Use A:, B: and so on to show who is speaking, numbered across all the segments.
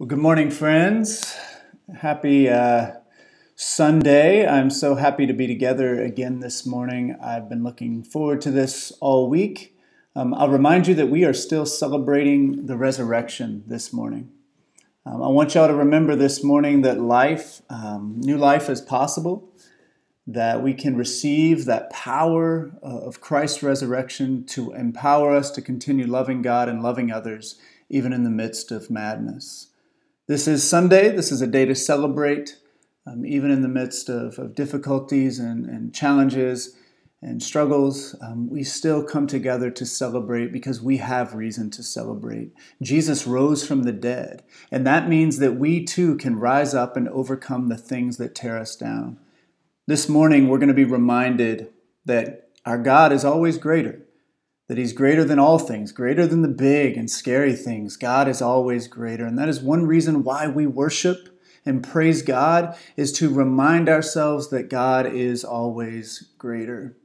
A: Well, good morning, friends. Happy uh, Sunday. I'm so happy to be together again this morning. I've been looking forward to this all week. Um, I'll remind you that we are still celebrating the resurrection this morning. Um, I want y'all to remember this morning that life, um, new life is possible, that we can receive that power uh, of Christ's resurrection to empower us to continue loving God and loving others, even in the midst of madness. This is Sunday. This is a day to celebrate, um, even in the midst of, of difficulties and, and, challenges and struggles. Um, we still come together to celebrate because we have reason to celebrate. Jesus rose from the dead, and that means that we too can rise up and overcome the things that tear us down. This morning, we're going to be reminded that our God is always greater that He's greater than all things, greater than the big and scary things. God is always greater. And that is one reason why we worship and praise God, is to remind ourselves that God is always greater.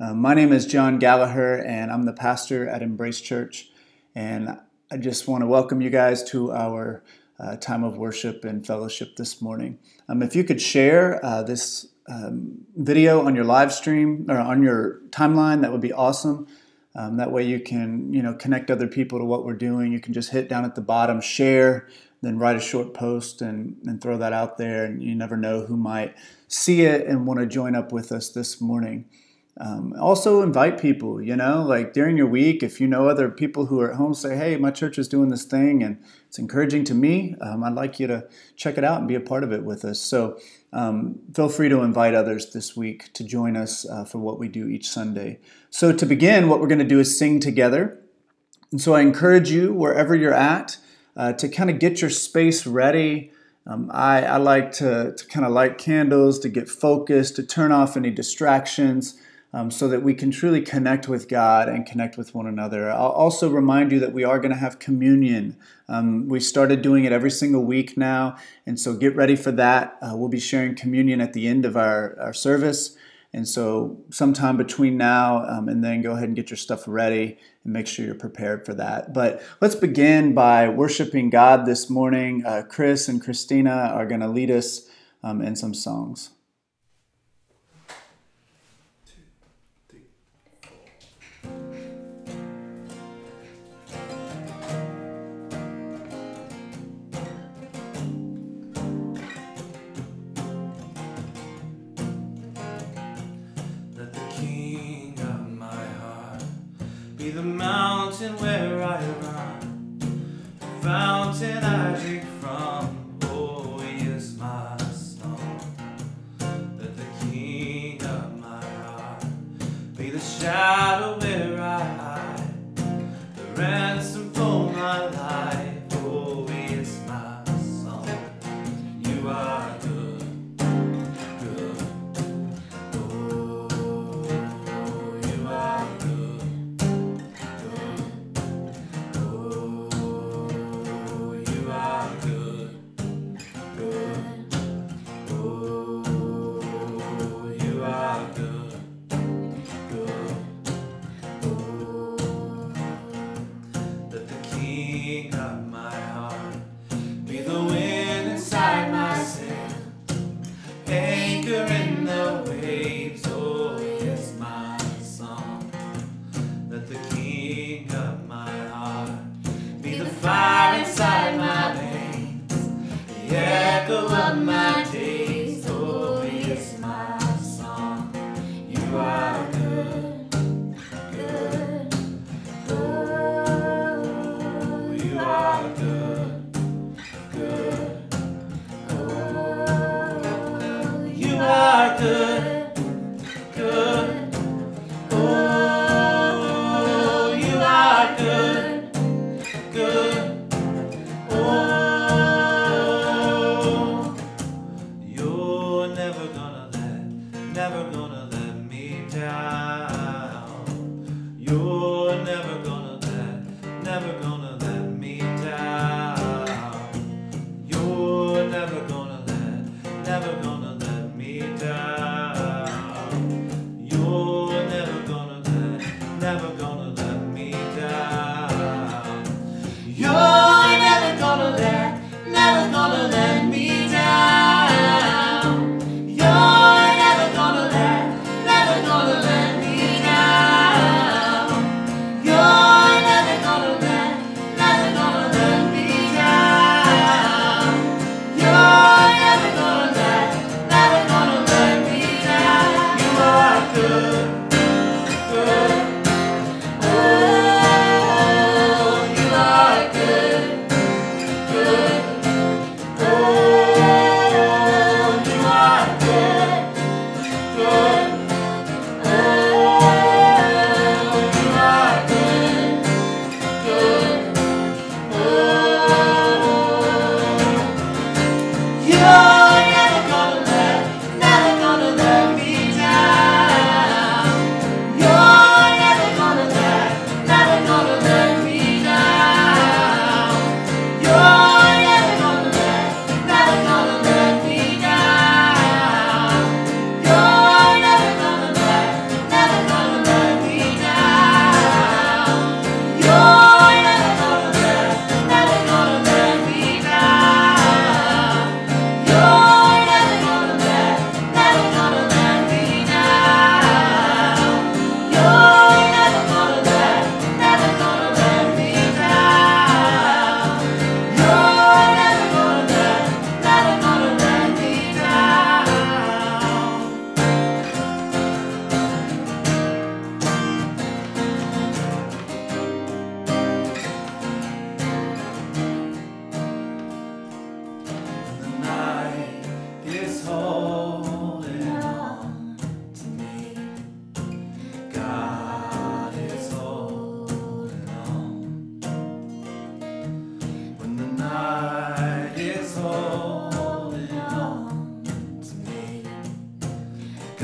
A: Uh, my name is John Gallaher, and I'm the pastor at Embrace Church. And I just want to welcome you guys to our uh, time of worship and fellowship this morning. Um, if you could share uh, this um, video on your live stream or on your timeline, that would be awesome. Um, that way you can, you know, connect other people to what we're doing. You can just hit down at the bottom, share, then write a short post and, and throw that out there. And you never know who might see it and want to join up with us this morning. Um, also invite people, you know, like during your week, if you know other people who are at home, say, hey, my church is doing this thing and it's encouraging to me. Um, I'd like you to check it out and be a part of it with us. So um, feel free to invite others this week to join us uh, for what we do each Sunday. So to begin, what we're going to do is sing together. And so I encourage you, wherever you're at, uh, to kind of get your space ready. Um, I, I, like to, to kind of light candles, to get focused, to turn off any distractions um, so that we can truly connect with God and connect with one another. I'll also remind you that we are going to have communion. Um, we started doing it every single week now, and so get ready for that. Uh, we'll be sharing communion at the end of our, our service. And so, sometime between now um, and then, go ahead and get your stuff ready and make sure you're prepared for that. But let's begin by worshiping God this morning. Uh, Chris and Christina are going to lead us um, in some songs.
B: Mountain where never let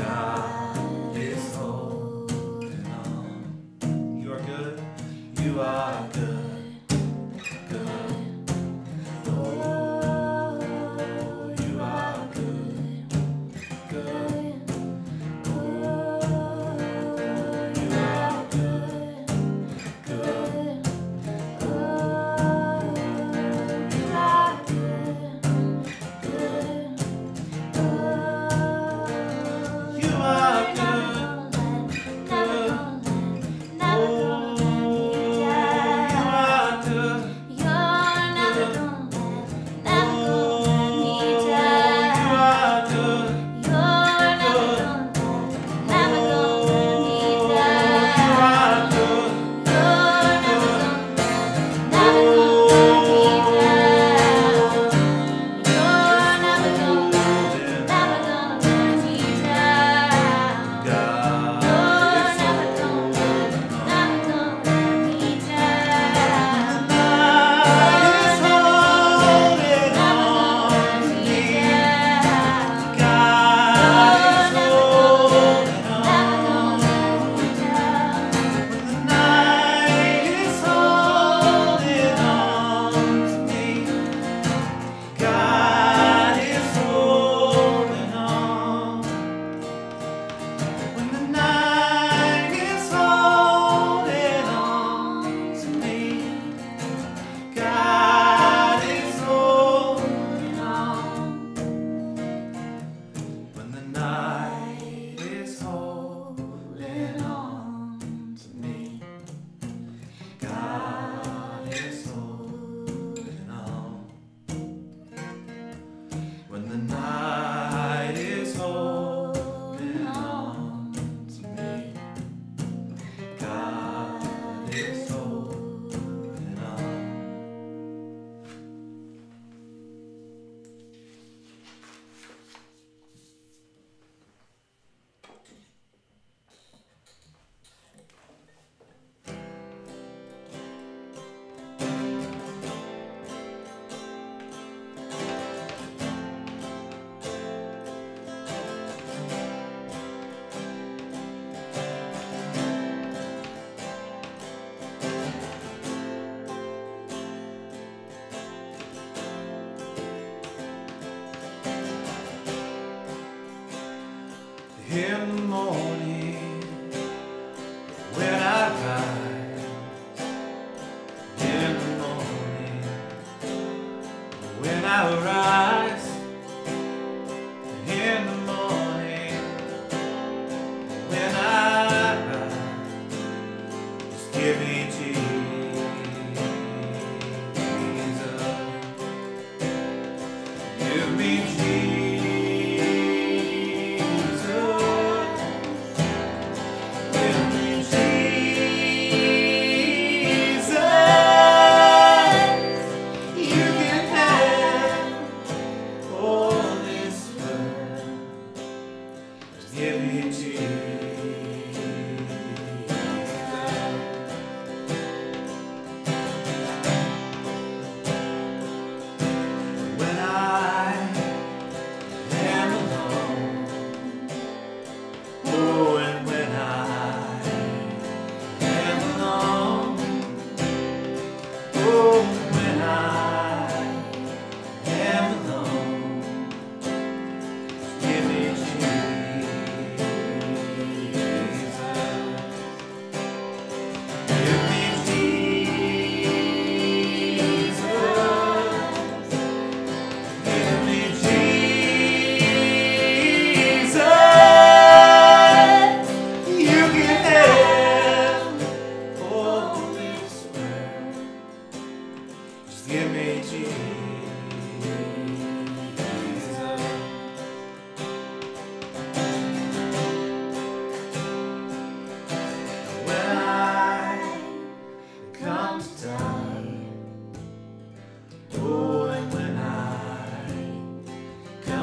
B: God in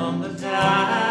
B: come to die.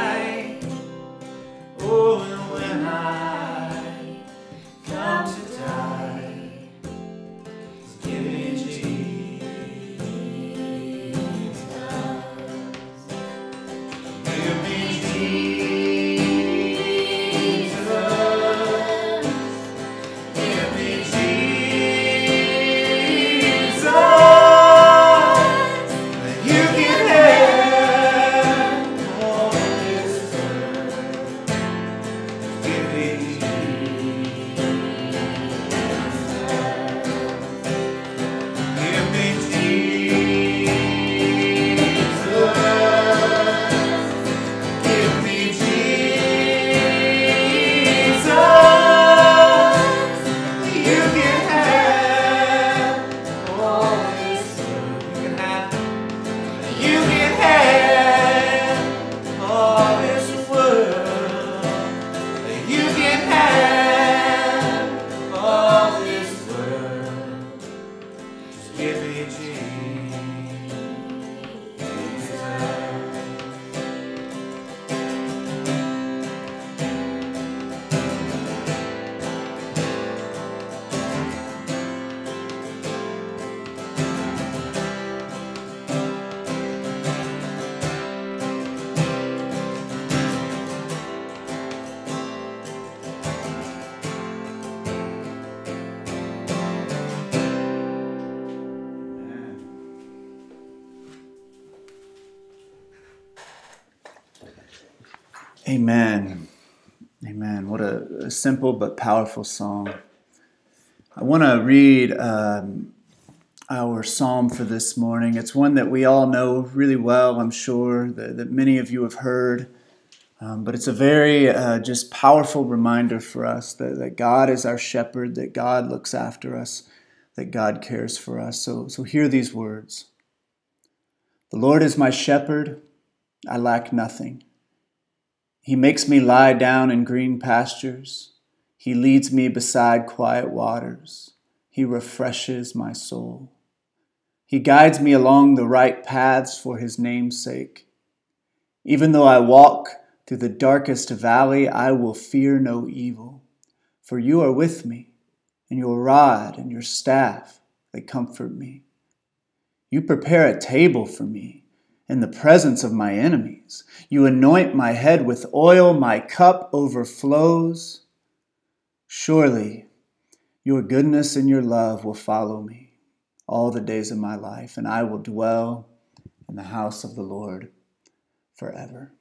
A: Amen. Amen. What a, a simple but powerful song. I want to read um, our psalm for this morning. It's one that we all know really well, I'm sure, that, that many of you have heard. Um, but it's a very uh, just powerful reminder for us that, that God is our shepherd, that God looks after us, that God cares for us. So, so hear these words The Lord is my shepherd, I lack nothing. He makes me lie down in green pastures. He leads me beside quiet waters. He refreshes my soul. He guides me along the right paths for his name's sake. Even though I walk through the darkest valley, I will fear no evil, for you are with me, and your rod and your staff, they comfort me. You prepare a table for me in the presence of my enemies. You anoint my head with oil, my cup overflows. Surely your goodness and your love will follow me all the days of my life, and I will dwell in the house of the Lord forever.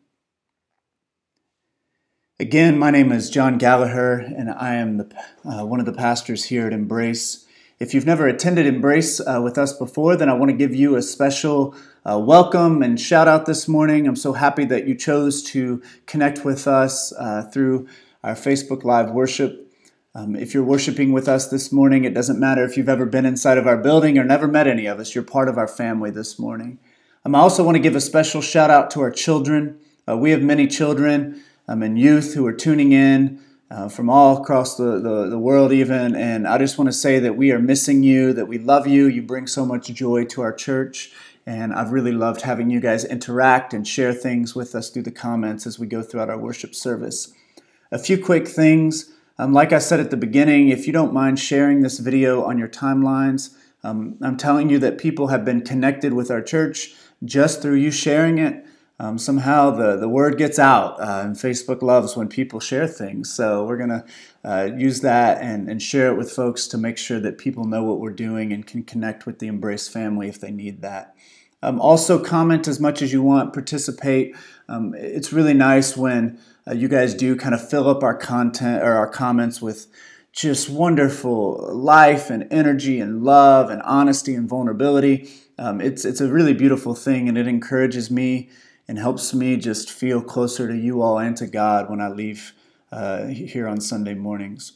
A: Again, my name is John Gallaher, and I am the, uh, one of the pastors here at Embrace. If you've never attended Embrace uh, with us before, then I want to give you a special uh, welcome and shout out this morning. I'm so happy that you chose to connect with us uh, through our Facebook Live worship. Um, if you're worshiping with us this morning, it doesn't matter if you've ever been inside of our building or never met any of us, you're part of our family this morning. Um, I also want to give a special shout out to our children. Uh, we have many children um, and youth who are tuning in. Uh, from all across the, the, the, world, even. And I just want to say that we are missing you, that we love you. You bring so much joy to our church. And I've really loved having you guys interact and share things with us through the comments as we go throughout our worship service. A few quick things. Um, like I said at the beginning, if you don't mind sharing this video on your timelines, um, I'm telling you that people have been connected with our church just through you sharing it. Um, somehow the, the word gets out, uh, and Facebook loves when people share things. So we're going to uh, use that and, and share it with folks to make sure that people know what we're doing and can connect with the Embrace family if they need that. Um, also, comment as much as you want, participate. Um, it's really nice when uh, you guys do kind of fill up our content or our comments with just wonderful life and energy and love and honesty and vulnerability. Um, it's it's a really beautiful thing, and it encourages me and helps me just feel closer to you all and to God when I leave uh, here on Sunday mornings.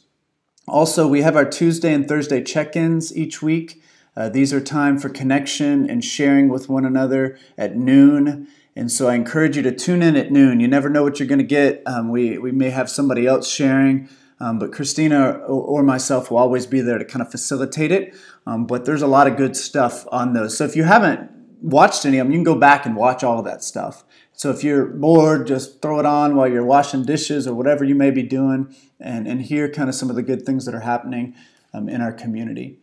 A: Also, we have our Tuesday and Thursday check-ins each week. Uh, these are time for connection and sharing with one another at noon. And so I encourage you to tune in at noon. You never know what you're going to get. Um, we, we may have somebody else sharing, um, but Christina or, or, myself will always be there to kind of facilitate it. Um, but there's a lot of good stuff on those. So if you haven't watched any of them, you can go back and watch all of that stuff. So if you're bored, just throw it on while you're washing dishes or whatever you may be doing and, and hear kind of some of the good things that are happening um, in our community.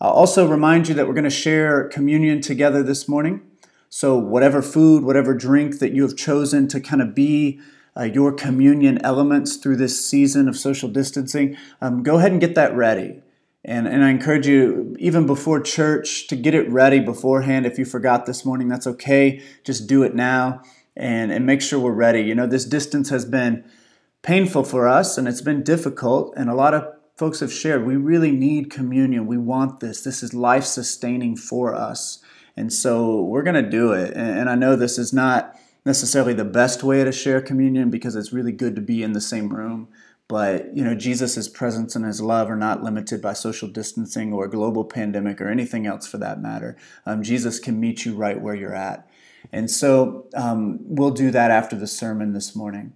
A: I'll also remind you that we're going to share communion together this morning. So, whatever food, whatever drink that you have chosen to kind of be uh, your communion elements through this season of social distancing, um, go ahead and get that ready. And, and I encourage you, even before church, to get it ready beforehand. If you forgot this morning, that's okay. Just do it now and, and make sure we're ready. You know, this distance has been painful for us and it's been difficult, and a lot of folks have shared, we really need communion. We want this. This is life sustaining for us. And so we're going to do it. And I know this is not necessarily the best way to share communion because it's really good to be in the same room. But you know, Jesus' presence and his love are not limited by social distancing or global pandemic or anything else for that matter. Um, Jesus can meet you right where you're at. And so um, we'll do that after the sermon this morning.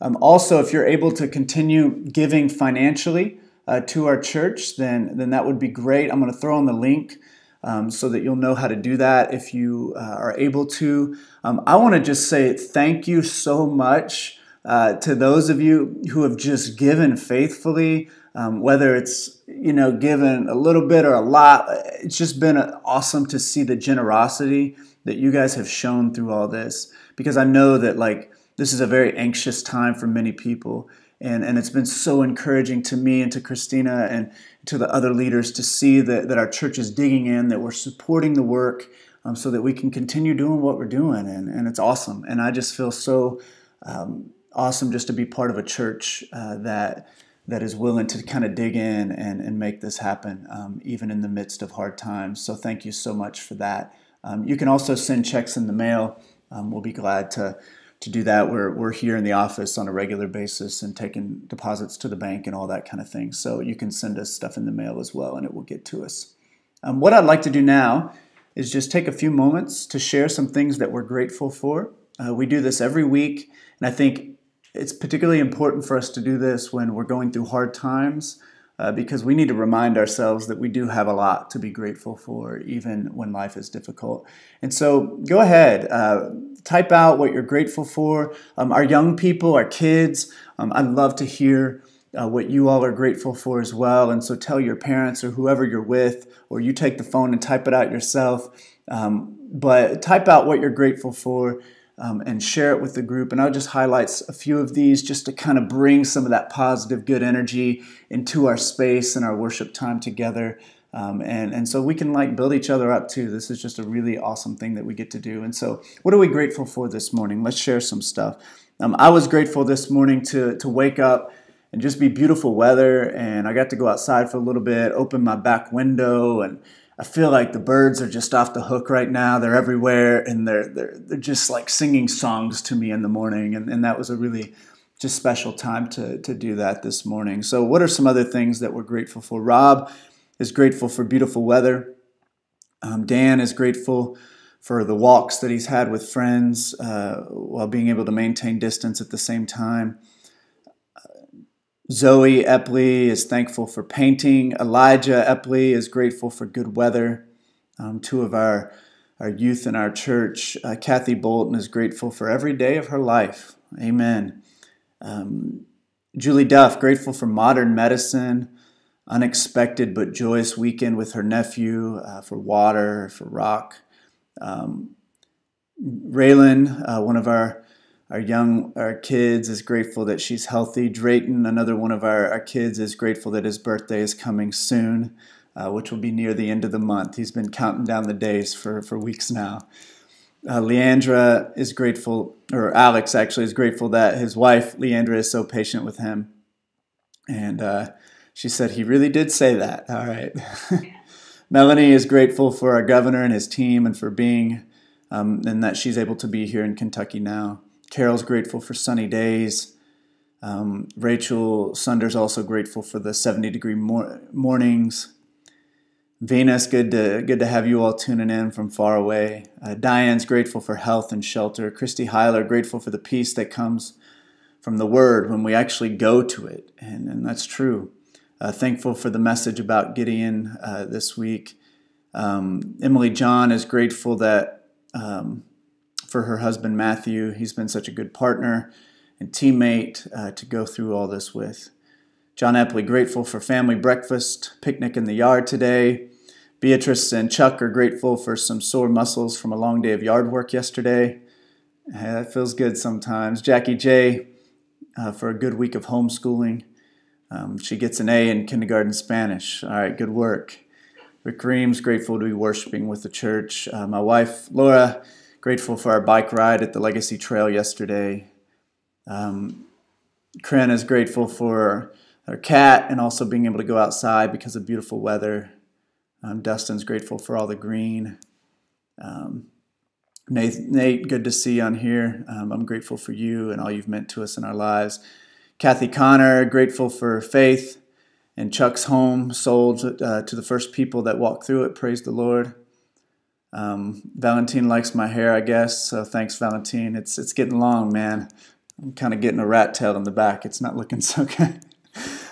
A: Um, also, if you're able to continue giving financially, uh, to our church, then, then that would be great. I'm going to throw on the link um, so that you'll know how to do that if you uh, are able to. Um, I want to just say thank you so much uh, to those of you who have just given faithfully. Um, whether it's you know given a little bit or a lot, it's just been awesome to see the generosity that you guys have shown through all this. Because I know that like this is a very anxious time for many people, and, and it's been so encouraging to me and to Christina and to the other leaders to see that, that our church is digging in, that we're supporting the work um, so that we can continue doing what we're doing. And, and it's awesome. And I just feel so um, awesome just to be part of a church uh, that that is willing to kind of dig in and, and make this happen, um, even in the midst of hard times. So thank you so much for that. Um, you can also send checks in the mail. Um, we'll be glad to to do that. We're, we're here in the office on a regular basis and taking deposits to the bank and all that kind of thing. So you can send us stuff in the mail as well and it will get to us. Um, what I'd like to do now is just take a few moments to share some things that we're grateful for. Uh, we do this every week, and I think it's particularly important for us to do this when we're going through hard times uh, because we need to remind ourselves that we do have a lot to be grateful for, even when life is difficult. And so go ahead, uh, type out what you're grateful for. Um, our young people, our kids, um, I'd love to hear. Uh, what you all are grateful for as well. And so tell your parents or whoever you're with, or you take the phone and type it out yourself. Um, but type out what you're grateful for um, and share it with the group. And I'll just highlight a few of these just to kind of bring some of that positive, good energy into our space and our worship time together. Um, and, and so we can like build each other up too. This is just a really awesome thing that we get to do. And so, what are we grateful for this morning? Let's share some stuff. Um, I was grateful this morning to, to wake up and just be beautiful weather. And I got to go outside for a little bit, open my back window, and I feel like the birds are just off the hook right now. They're everywhere, and they're they're they're just like singing songs to me in the morning, and, and that was a really just special time to to do that this morning. So, what are some other things that we're grateful for? Rob is grateful for beautiful weather. Um, Dan is grateful for the walks that he's had with friends uh, while being able to maintain distance at the same time. Zoe Epley is thankful for painting. Elijah Epley is grateful for good weather. Um, two of our, our youth in our church. Uh, Kathy Bolton is grateful for every day of her life. Amen. Um, Julie Duff, grateful for modern medicine, unexpected but joyous weekend with her nephew, uh, for water, for rock. Um, Raylan, uh, one of our our young our kids is grateful that she's healthy. Drayton, another one of our, our kids, is grateful that his birthday is coming soon, uh, which will be near the end of the month. He's been counting down the days for, for weeks now. Uh, Leandra is grateful, or Alex actually is grateful that his wife, Leandra, is so patient with him. And uh, she said he really did say that. All right. Melanie is grateful for our governor and his team and for being, um, and that she's able to be here in Kentucky now. Carol's grateful for sunny days. Um, Rachel Sunder's also grateful for the 70 degree mor- mornings. Venus, good to good to have you all tuning in from far away. Uh, Diane's grateful for health and shelter. Christy Heiler grateful for the peace that comes from the Word when we actually go to it, and, and that's true. Uh, thankful for the message about Gideon uh, this week. Um, Emily John is grateful that um, for her husband Matthew. He's been such a good partner and teammate uh, to go through all this with. John Epley, grateful for family breakfast, picnic in the yard today. Beatrice and Chuck are grateful for some sore muscles from a long day of yard work yesterday. Uh, that feels good sometimes. Jackie J, uh, for a good week of homeschooling. Um, she gets an A in kindergarten Spanish. All right, good work. Rick Reams, grateful to be worshiping with the church. Uh, my wife, Laura, grateful for our bike ride at the Legacy Trail yesterday. Um, is grateful for our cat and also being able to go outside because of beautiful weather. Um, Dustin's grateful for all the green. Um, Nate, Nate, good to see you on here. Um, I'm grateful for you and all you've meant to us in our lives. Kathy Connor, grateful for faith and Chuck's home sold uh, to the first people that walked through it. Praise the Lord. Um, Valentine likes my hair, I guess. So thanks, Valentine. It's it's getting long, man. I'm kind of getting a rat tail in the back. It's not looking so good.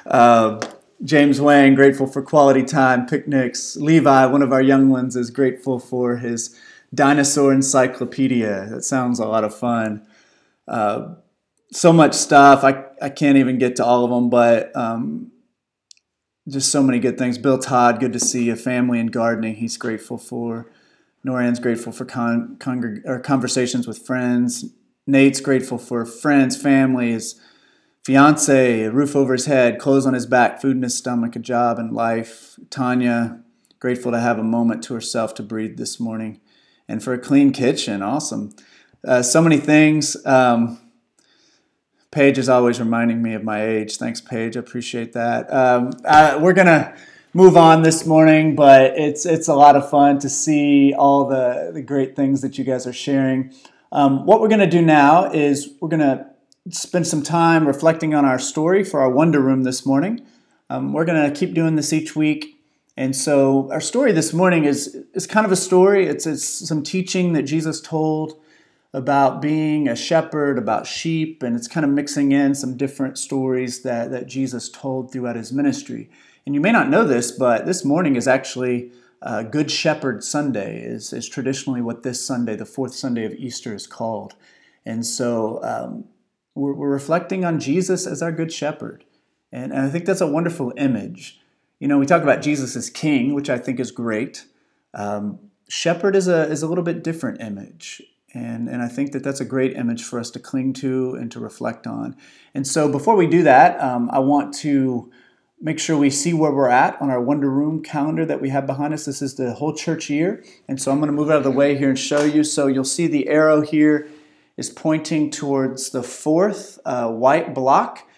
A: Uh, James Wang, grateful for quality time, picnics. Levi, one of our young ones, is grateful for his dinosaur encyclopedia. That sounds a lot of fun. Uh, so much stuff. I, I can't even get to all of them, but um, just so many good things. Bill Todd, good to see you. Family and gardening, he's grateful for. Noran's grateful for con- or conversations with friends. Nate's grateful for friends, family, his fiance, a roof over his head, clothes on his back, food in his stomach, a job and life. Tanya, grateful to have a moment to herself to breathe this morning. And for a clean kitchen, awesome. Uh, so many things. Um, Paige is always reminding me of my age. Thanks, Paige. I appreciate that. Um, uh, we're gonna move on this morning, but it's it's a lot of fun to see all the the great things that you guys are sharing. Um, what we're gonna do now is we're gonna spend some time reflecting on our story for our Wonder Room this morning. Um, we're gonna keep doing this each week. And so our story this morning is, is kind of a story. It's, it's some teaching that Jesus told about being a shepherd, about sheep, and it's kind of mixing in some different stories that, that Jesus told throughout his ministry. And you may not know this, but this morning is actually uh, Good Shepherd Sunday, is, is traditionally what this Sunday, the fourth Sunday of Easter, is called. And so um, we're, we're reflecting on Jesus as our Good Shepherd. And, and I think that's a wonderful image. You know, we talk about Jesus as king, which I think is great. Um, shepherd is a, is a little bit different image. And, and I think that that's a great image for us to cling to and to reflect on. And so before we do that, um, I want to make sure we see where we're at on our Wonder Room calendar that we have behind us. This is the whole church year. And so I'm going to move out of the way here and show you. So you'll see the arrow here is pointing towards the fourth uh, white block.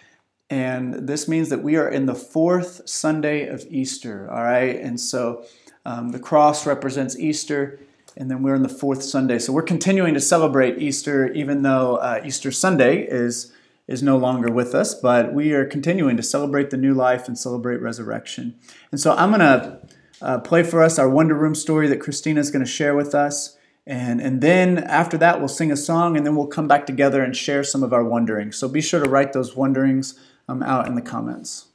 A: And this means that we are in the fourth Sunday of Easter, all right? And so um, the cross represents Easter, and then we're in the fourth Sunday. So we're continuing to celebrate Easter, even though uh, Easter Sunday is, is no longer with us, but we are continuing to celebrate the new life and celebrate resurrection. And so I'm going to uh, play for us our Wonder Room story that Christina is going to share with us. And, and then after that, we'll sing a song, and then we'll come back together and share some of our wonderings. So be sure to write those wonderings um, out in the comments.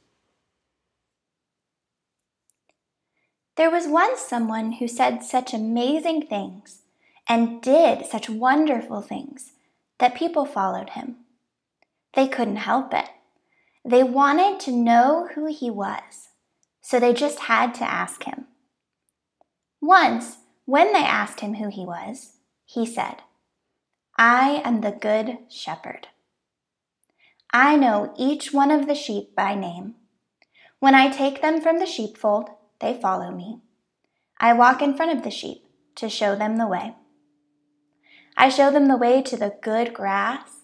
C: There was once someone who said such amazing things and did such wonderful things that people followed him. They couldn't help it. They wanted to know who he was, so they just had to ask him. Once, when they asked him who he was, he said, I am the Good Shepherd. I know each one of the sheep by name. When I take them from the sheepfold, they follow me. I walk in front of the sheep to show them the way. I show them the way to the good grass,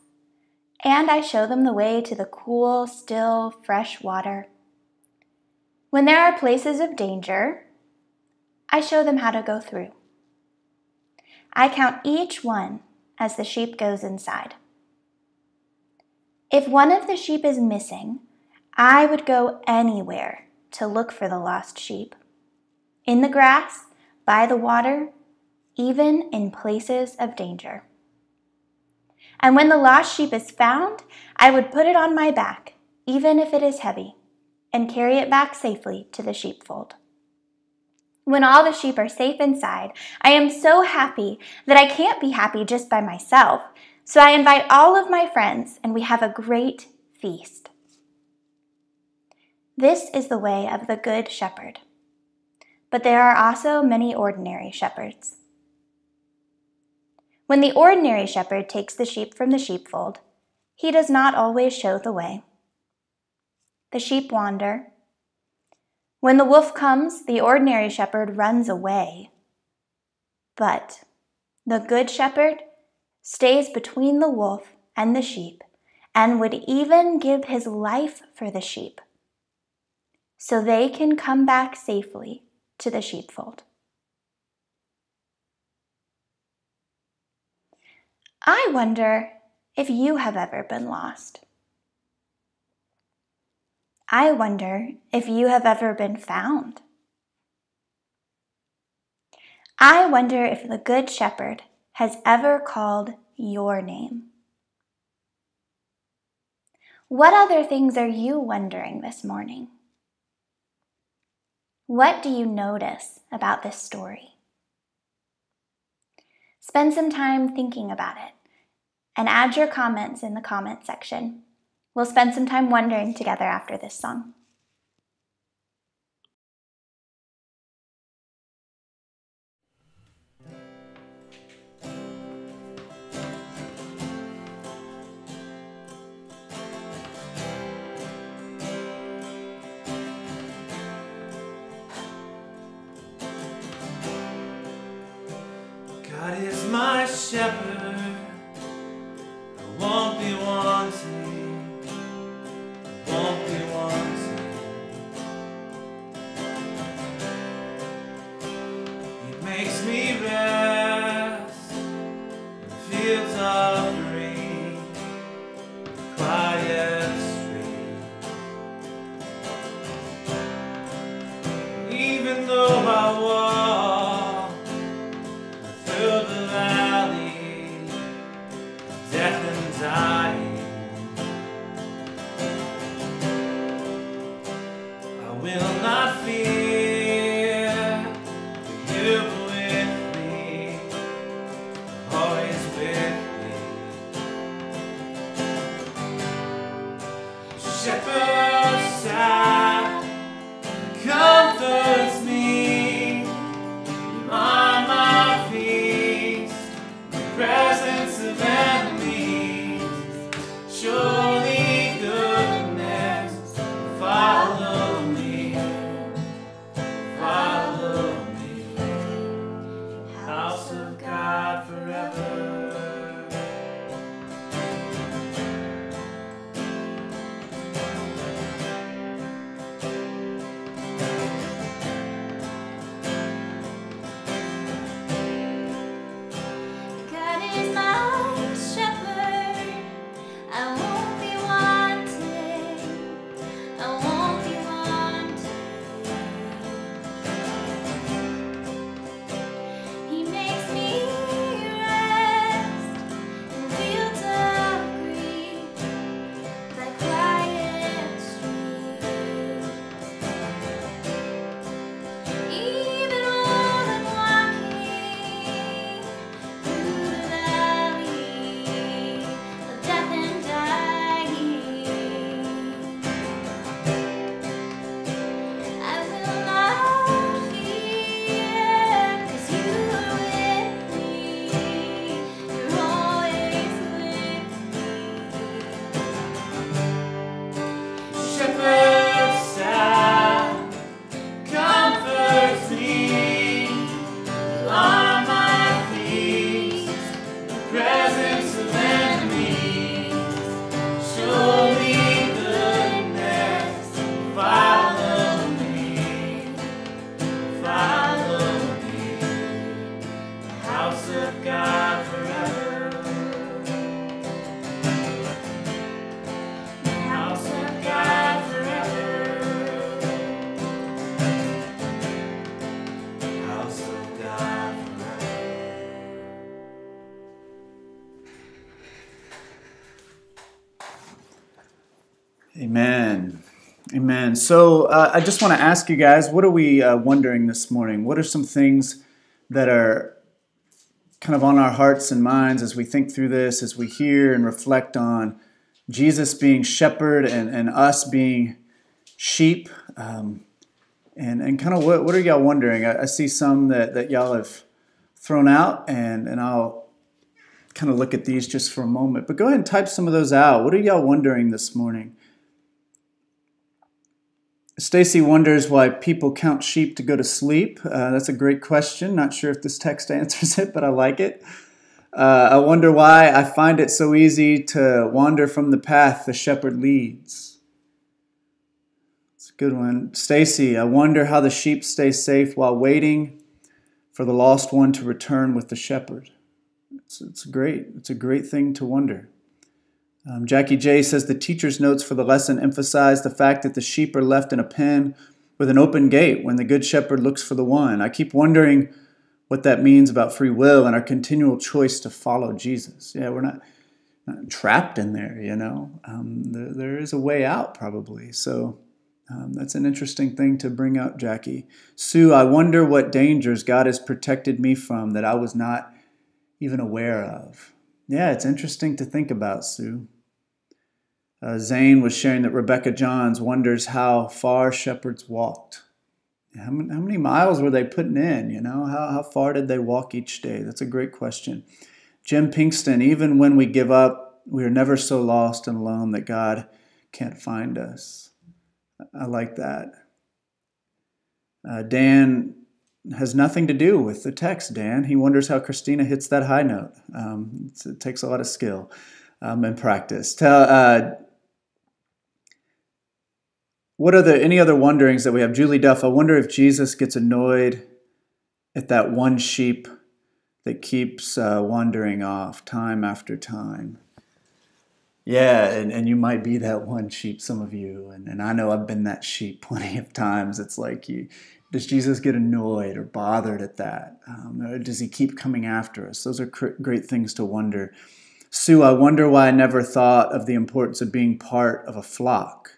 C: and I show them the way to the cool, still, fresh water. When there are places of danger, I show them how to go through. I count each one as the sheep goes inside. If one of the sheep is missing, I would go anywhere to look for the lost sheep. In the grass, by the water, even in places of danger. And when the lost sheep is found, I would put it on my back, even if it is heavy, and carry it back safely to the sheepfold. When all the sheep are safe inside, I am so happy that I can't be happy just by myself, so I invite all of my friends and we have a great feast. This is the way of the Good Shepherd. But there are also many ordinary shepherds. When the ordinary shepherd takes the sheep from the sheepfold, he does not always show the way. The sheep wander. When the wolf comes, the ordinary shepherd runs away. But the good shepherd stays between the wolf and the sheep, and would even give his life for the sheep, so they can come back safely to the sheepfold. I wonder if you have ever been lost. I wonder if you have ever been found. I wonder if the Good Shepherd has ever called your name. What other things are you wondering this morning? What do you notice about this story? Spend some time thinking about it and add your comments in the comment section. We'll spend some time wondering together after this song.
B: Shepherd,
A: So uh, I just want to ask you guys, what are we uh, wondering this morning? What are some things that are kind of on our hearts and minds as we think through this, as we hear and reflect on Jesus being shepherd and, and us being sheep? Um, and, and kind of what, what are y'all wondering? I, I see some that, that y'all have thrown out, and, and I'll kind of look at these just for a moment. But go ahead and type some of those out. What are y'all wondering this morning? Stacy wonders why people count sheep to go to sleep. Uh, that's a great question. Not sure if this text answers it, but I like it. Uh, I wonder why I find it so easy to wander from the path the shepherd leads. It's a good one. Stacy, I wonder how the sheep stay safe while waiting for the lost one to return with the shepherd. It's, it's great. It's a great thing to wonder. Um, Jackie J says the teacher's notes for the lesson emphasize the fact that the sheep are left in a pen with an open gate when the good shepherd looks for the one. I keep wondering what that means about free will and our continual choice to follow Jesus. Yeah, we're not, not trapped in there, you know. Um, there, there is a way out, probably. So um, that's an interesting thing to bring up, Jackie. Sue, I wonder what dangers God has protected me from that I was not even aware of. Yeah, it's interesting to think about, Sue. Uh, Zane was sharing that Rebecca Johns wonders how far shepherds walked. How many, how many miles were they putting in? You know, how, how far did they walk each day? That's a great question. Jim Pinkston, even when we give up, we are never so lost and alone that God can't find us. I like that. Uh, Dan has nothing to do with the text, Dan. He wonders how Christina hits that high note. Um, it takes a lot of skill um, and practice. Tell, uh, what are the any other wonderings that we have? Julie Duff, I wonder if Jesus gets annoyed at that one sheep that keeps uh, wandering off time after time. Yeah, and, and you might be that one sheep, some of you, and, and I know I've been that sheep plenty of times. It's like you does Jesus get annoyed or bothered at that? Um, or does he keep coming after us? Those are cr- great things to wonder. Sue, I wonder why I never thought of the importance of being part of a flock,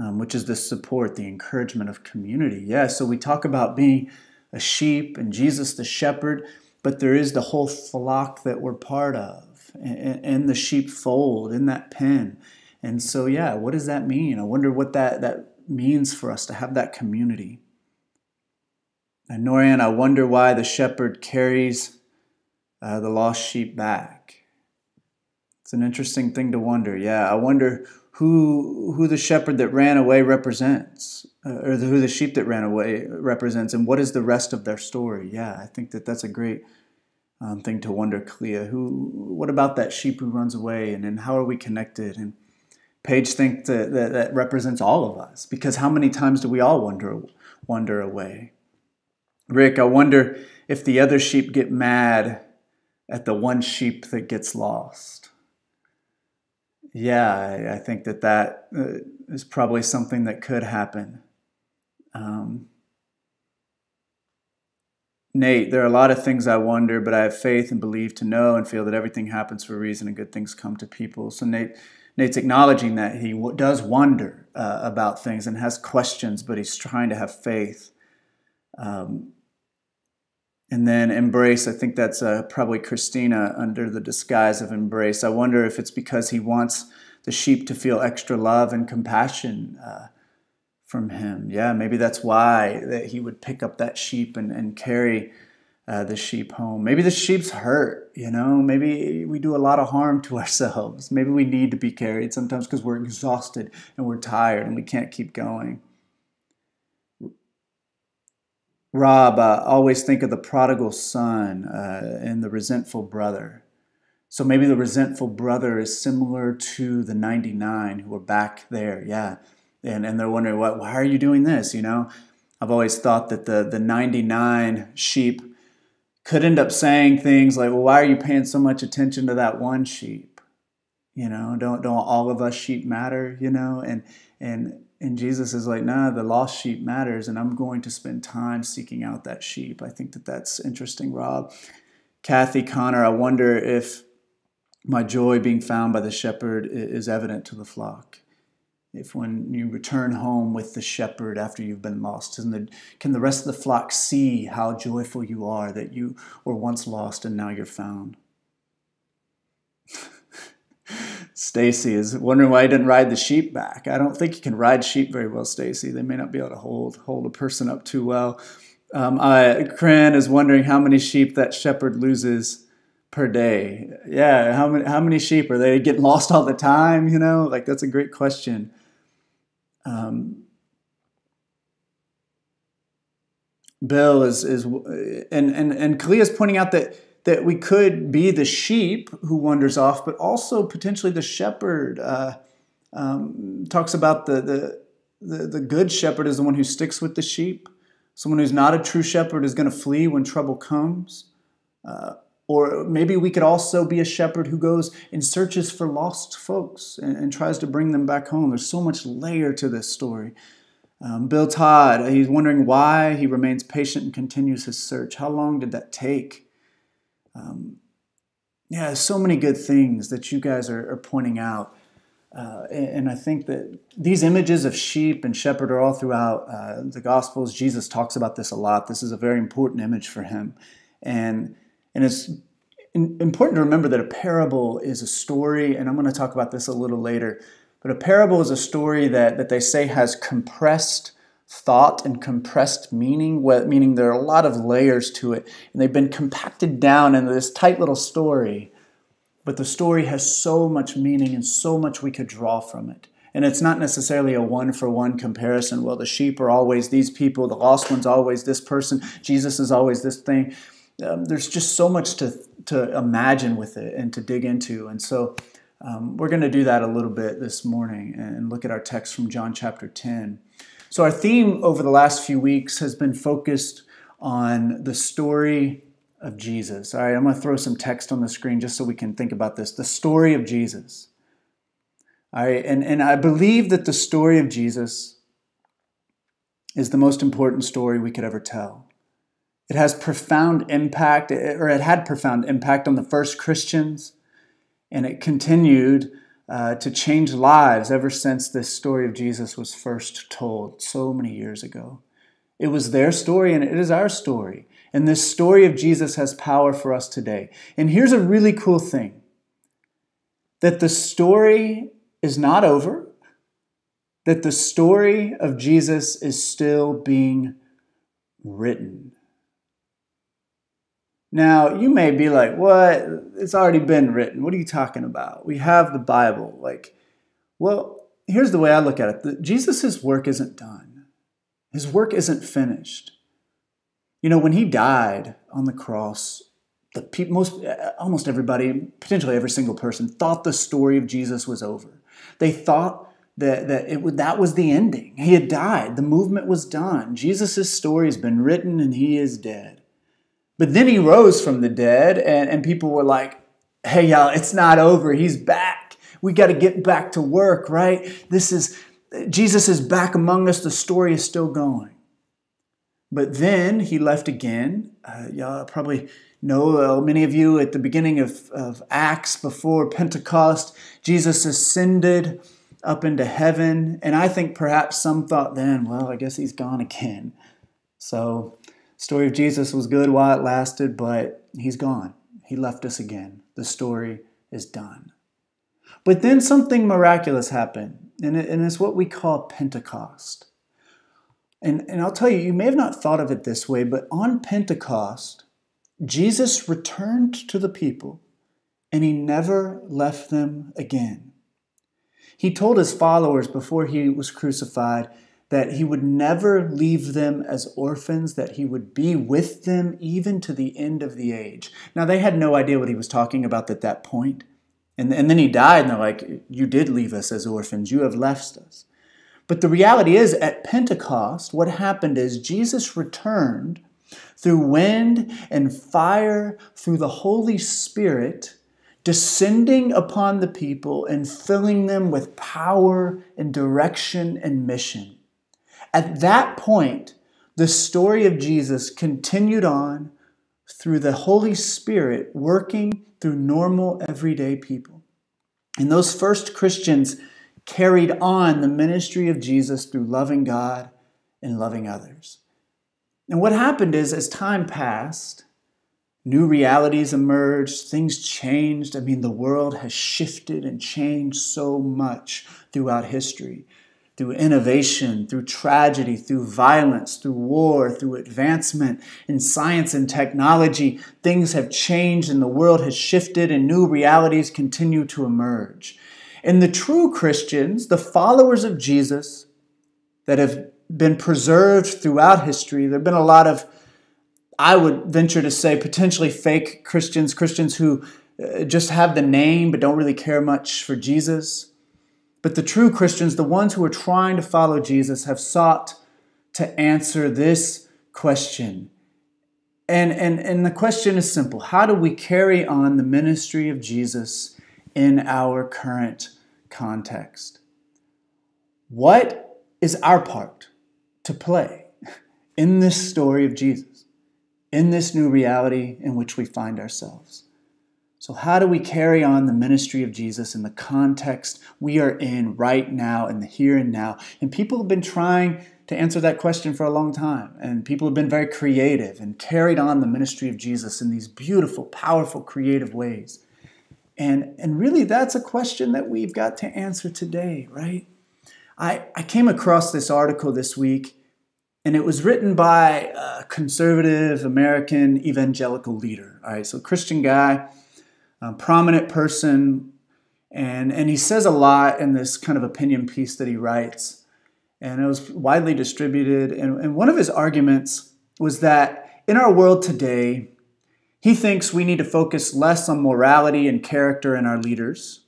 A: um, which is the support, the encouragement of community. Yeah, so we talk about being a sheep and Jesus the shepherd, but there is the whole flock that we're part of in the sheepfold, in that pen. And so, yeah, what does that mean? I wonder what that, that means for us to have that community. And Norian, I wonder why the shepherd carries uh, the lost sheep back. It's an interesting thing to wonder. Yeah, I wonder who who the shepherd that ran away represents, uh, or the, who the sheep that ran away represents, and what is the rest of their story. Yeah, I think that that's a great um, thing to wonder, Clea. Who? What about that sheep who runs away, and then how are we connected? And Paige thinks that, that that represents all of us because how many times do we all wander wander away? Rick, I wonder if the other sheep get mad at the one sheep that gets lost. Yeah, I, I think that that uh, probably something that could happen. Um, Nate, there are a lot of things I wonder, but I have faith and believe to know and feel that everything happens for a reason and good things come to people. So Nate, Nate's acknowledging that he w- does wonder uh, about things and has questions, but he's trying to have faith. Um, and then embrace, I think that's uh, probably Christina under the disguise of embrace. I wonder if it's because he wants the sheep to feel extra love and compassion uh, from him. Yeah, maybe that's why that he would pick up that sheep and, and carry uh, the sheep home. Maybe the sheep's hurt, you know, maybe we do a lot of harm to ourselves. Maybe we need to be carried sometimes because we're exhausted and we're tired and we can't keep going. Rob, uh, always think of the prodigal son uh, and the resentful brother. So maybe the resentful brother is similar to the 99 who are back there, yeah. And, and they're wondering, what, why are you doing this? You know, I've always thought that the, the 99 sheep could end up saying things like, well, why are you paying so much attention to that one sheep? You know, don't don't all of us sheep matter, you know? And and and Jesus is like, nah, the lost sheep matters, and I'm going to spend time seeking out that sheep. I think that that's interesting, Rob. Kathy Connor, I wonder if my joy being found by the shepherd is evident to the flock. If when you return home with the shepherd after you've been lost, the, can the rest of the flock see how joyful you are that you were once lost and now you're found? Stacy is wondering why he didn't ride the sheep back. I don't think you can ride sheep very well, Stacy. They may not be able to hold hold a person up too well. Um, uh, Kren is wondering how many sheep that shepherd loses per day. Yeah, how many how many sheep are they getting lost all the time? You know, like that's a great question. Um, Bill is is and and and Kalia is pointing out that that we could be the sheep who wanders off, but also potentially the shepherd. Uh, um, talks about the, the the the good shepherd is the one who sticks with the sheep. Someone who's not a true shepherd is going to flee when trouble comes. Uh, or maybe we could also be a shepherd who goes and searches for lost folks and, and tries to bring them back home. There's so much layer to this story. Um, Bill Todd, he's wondering why he remains patient and continues his search. How long did that take? Um, yeah, so many good things that you guys are, are pointing out. Uh, and I think that these images of sheep and shepherd are all throughout uh, the Gospels. Jesus talks about this a lot. This is a very important image for him. And, and it's important to remember that a parable is a story, and I'm going to talk about this a little later. But a parable is a story that, that they say has compressed thought and compressed meaning, meaning there are a lot of layers to it, and they've been compacted down into this tight little story but the story has so much meaning and so much we could draw from it. And it's not necessarily a one for one comparison. Well, the sheep are always these people, the lost one's always this person, Jesus is always this thing. Um, there's just so much to, to imagine with it and to dig into. And so um, we're going to do that a little bit this morning and look at our text from John chapter 10. So, our theme over the last few weeks has been focused on the story of Jesus. All right, I'm going to throw some text on the screen just so we can think about this. The story of Jesus. All right, and, and I believe that the story of Jesus is the most important story we could ever tell. It has profound impact, or it had profound impact on the first Christians, and it continued uh, to change lives ever since this story of Jesus was first told so many years ago. It was their story, and it is our story. And this story of Jesus has power for us today. And here's a really cool thing that the story is not over, that the story of Jesus is still being written. Now, you may be like, what? It's already been written. What are you talking about? We have the Bible. Like, well, here's the way I look at it Jesus' work isn't done, his work isn't finished. You know, when he died on the cross, the pe- most, almost everybody, potentially every single person, thought the story of Jesus was over. They thought that, that it would, that was the ending. He had died. The movement was done. Jesus' story has been written and he is dead. But then he rose from the dead, and, and people were like, hey, y'all, it's not over. He's back. We got to get back to work, right? This is, Jesus is back among us. The story is still going. But then he left again. Uh, y'all probably know, uh, many of you, at the beginning of, of Acts before Pentecost, Jesus ascended up into heaven. And I think perhaps some thought then, well, I guess he's gone again. So, story of Jesus was good while it lasted, but he's gone. He left us again. The story is done. But then something miraculous happened, and, it's what we call Pentecost. And, and I'll tell you, you may have not thought of it this way, but on Pentecost, Jesus returned to the people and he never left them again. He told his followers before he was crucified that he would never leave them as orphans, that he would be with them even to the end of the age. Now, they had no idea what he was talking about at that point. And, and then he died, and they're like, You did leave us as orphans, you have left us. But the reality is, at Pentecost, what happened is Jesus returned through wind and fire, through the Holy Spirit, descending upon the people and filling them with power and direction and mission. At that point, the story of Jesus continued on through the Holy Spirit working through normal, everyday people. And those first Christians carried on the ministry of Jesus through loving God and loving others. And what happened is, as time passed, new realities emerged, things changed. I mean, the world has shifted and changed so much throughout history through innovation, through tragedy, through violence, through war, through advancement in science and technology. Things have changed and the world has shifted, and new realities continue to emerge. And the true Christians, the followers of Jesus that have been preserved throughout history, there have been a lot of, I would venture to say, potentially fake Christians, Christians who uh, just have the name but don't really care much for Jesus. But the true Christians, the ones who are trying to follow Jesus, have sought to answer this question. And, and, and the question is simple How do we carry on the ministry of Jesus in our current context? What is our part to play in this story of Jesus, in this new reality in which we find ourselves? So, how do we carry on the ministry of Jesus in the context we are in right now, in the here and now? And people have been trying to answer that question for a long time. And people have been very creative and carried on the ministry of Jesus in these beautiful, powerful, creative ways. And, and really, that's a question that we've got to answer today, right? I, I came across this article this week, and it was written by a conservative American evangelical leader. All right, so Christian guy prominent person, and, and he says a lot in this kind of opinion piece that he writes. And it was widely distributed. And, and one of his arguments was that in our world today, he thinks we need to focus less on morality and character in our leaders,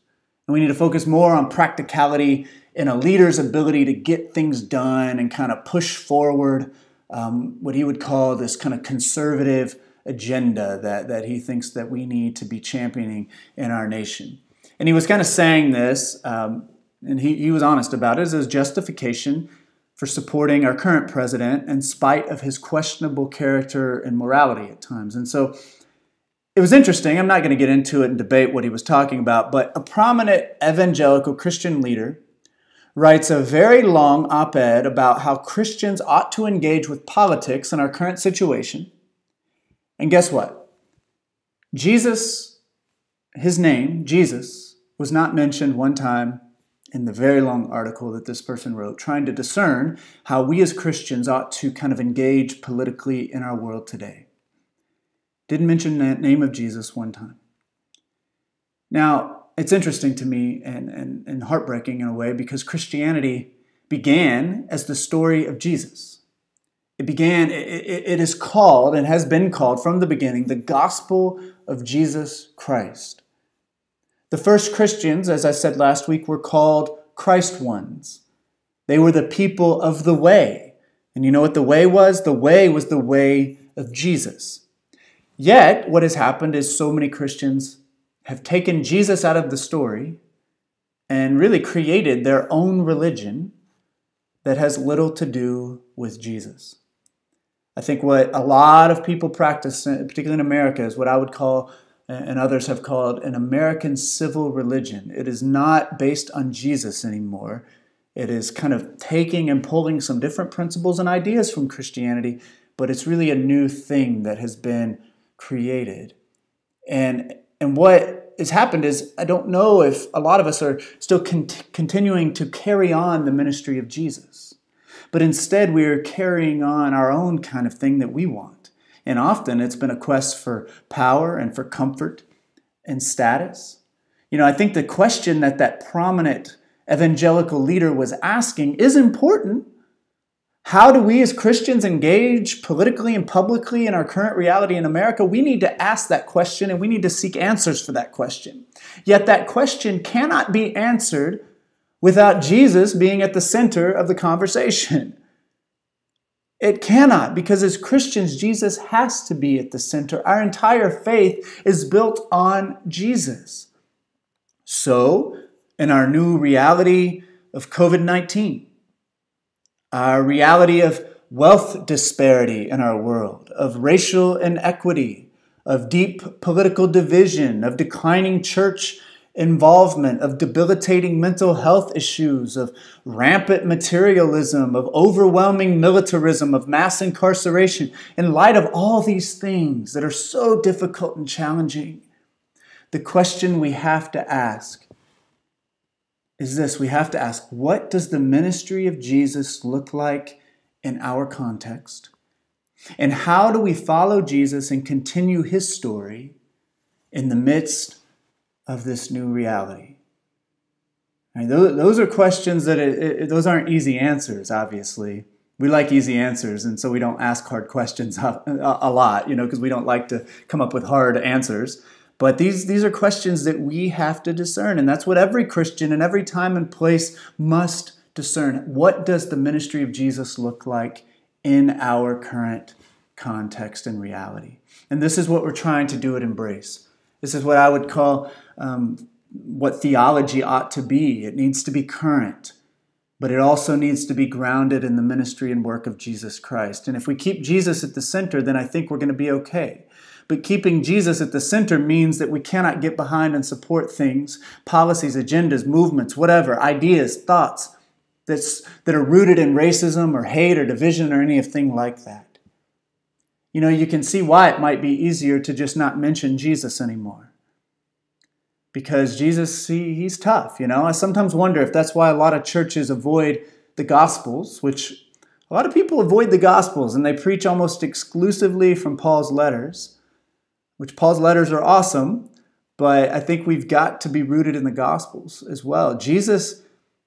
A: and we need to focus more on practicality in a leader's ability to get things done and kind of push forward um, what he would call this kind of conservative agenda that, that he thinks that we need to be championing in our nation. And he was kind of saying this, um, and he, he was honest about it, as a justification for supporting our current president in spite of his questionable character and morality at times. And so it was interesting. I'm not going to get into it and debate what he was talking about, but a prominent evangelical Christian leader writes a very long op ed about how Christians ought to engage with politics in our current situation and guess what? Jesus, his name, Jesus, was not mentioned one time in the very long article that this person wrote, trying to discern how we as Christians ought to kind of engage politically in our world today. Didn't mention the name of Jesus one time. Now, it's interesting to me and, and, and heartbreaking in a way because Christianity began as the story of Jesus. It began, it, is called and has been called from the beginning the gospel of Jesus Christ. The first Christians, as I said last week, were called Christ ones. They were the people of the way. And you know what the way was? The way was the way of Jesus. Yet, what has happened is so many Christians have taken Jesus out of the story and really created their own religion that has little to do with Jesus. I think what a lot of people practice, uh, particularly in America, is what I would call, and others have called, an American civil religion. It is not based on Jesus anymore. It is kind of taking and pulling some different principles and ideas from Christianity, but it's really a new thing that has been created. And, and what has happened is I don't know if a lot of us are still con- continuing to carry on the ministry of Jesus but instead we are carrying on our own kind of thing that we want. And often it's been a quest for power and for comfort and status. You know, I think the question that that prominent evangelical leader was asking is important. How do we as Christians engage politically and publicly in our current reality in America? We need to ask that question and we need to seek answers for that question. Yet that question cannot be answered without Jesus being at the center of the conversation. It cannot, because as Christians, Jesus has to be at the center. Our entire faith is built on Jesus. So, in our new reality of COVID 19, our reality of wealth disparity in our world, of racial inequity, of deep political division, of declining church involvement, of debilitating mental health issues, of rampant materialism, of overwhelming militarism, of mass incarceration, in light of all these things that are so difficult and challenging, the question we have to ask is this we have to ask, what does the ministry of Jesus look like in our context? And how do we follow Jesus and continue his story in the midst of this new reality? I mean, those, those are questions that it, it, those aren't easy answers, obviously. We like easy answers, and so we don't ask hard questions a, a, lot, you know, because we don't like to come up with hard answers. But these, these are questions that we have to discern, and that's what every Christian in every time and place must discern. What does the ministry of Jesus look like in our current context and reality? And this is what we're trying to do at Embrace. This is what I would call um, what theology ought to be. It needs to be current, but it also needs to be grounded in the ministry and work of Jesus Christ. And if we keep Jesus at the center, then I think we're going to be okay. But keeping Jesus at the center means that we cannot get behind and support things, policies, agendas, movements, whatever, ideas, thoughts that's, that are rooted in racism or hate or division or anything like that. You know, you can see why it might be easier to just not mention Jesus anymore because Jesus, he, he's tough, you know. I sometimes wonder if that's why a lot of churches avoid the Gospels, which a lot of people avoid the Gospels and they preach almost exclusively from Paul's letters, which Paul's letters are awesome, but I think we've got to be rooted in the Gospels as well. Jesus,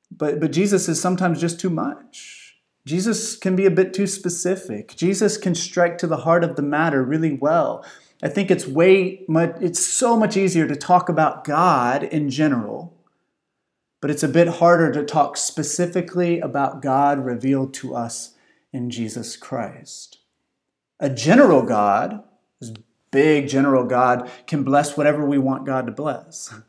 A: but, but Jesus is sometimes just too much. Jesus can be a bit too specific. Jesus can strike to the heart of the matter really well. I think it's way much, it's so much easier to talk about God in general, but it's a bit harder to talk specifically about God revealed to us in Jesus Christ. A general God, this big general God, can bless whatever we want God to bless.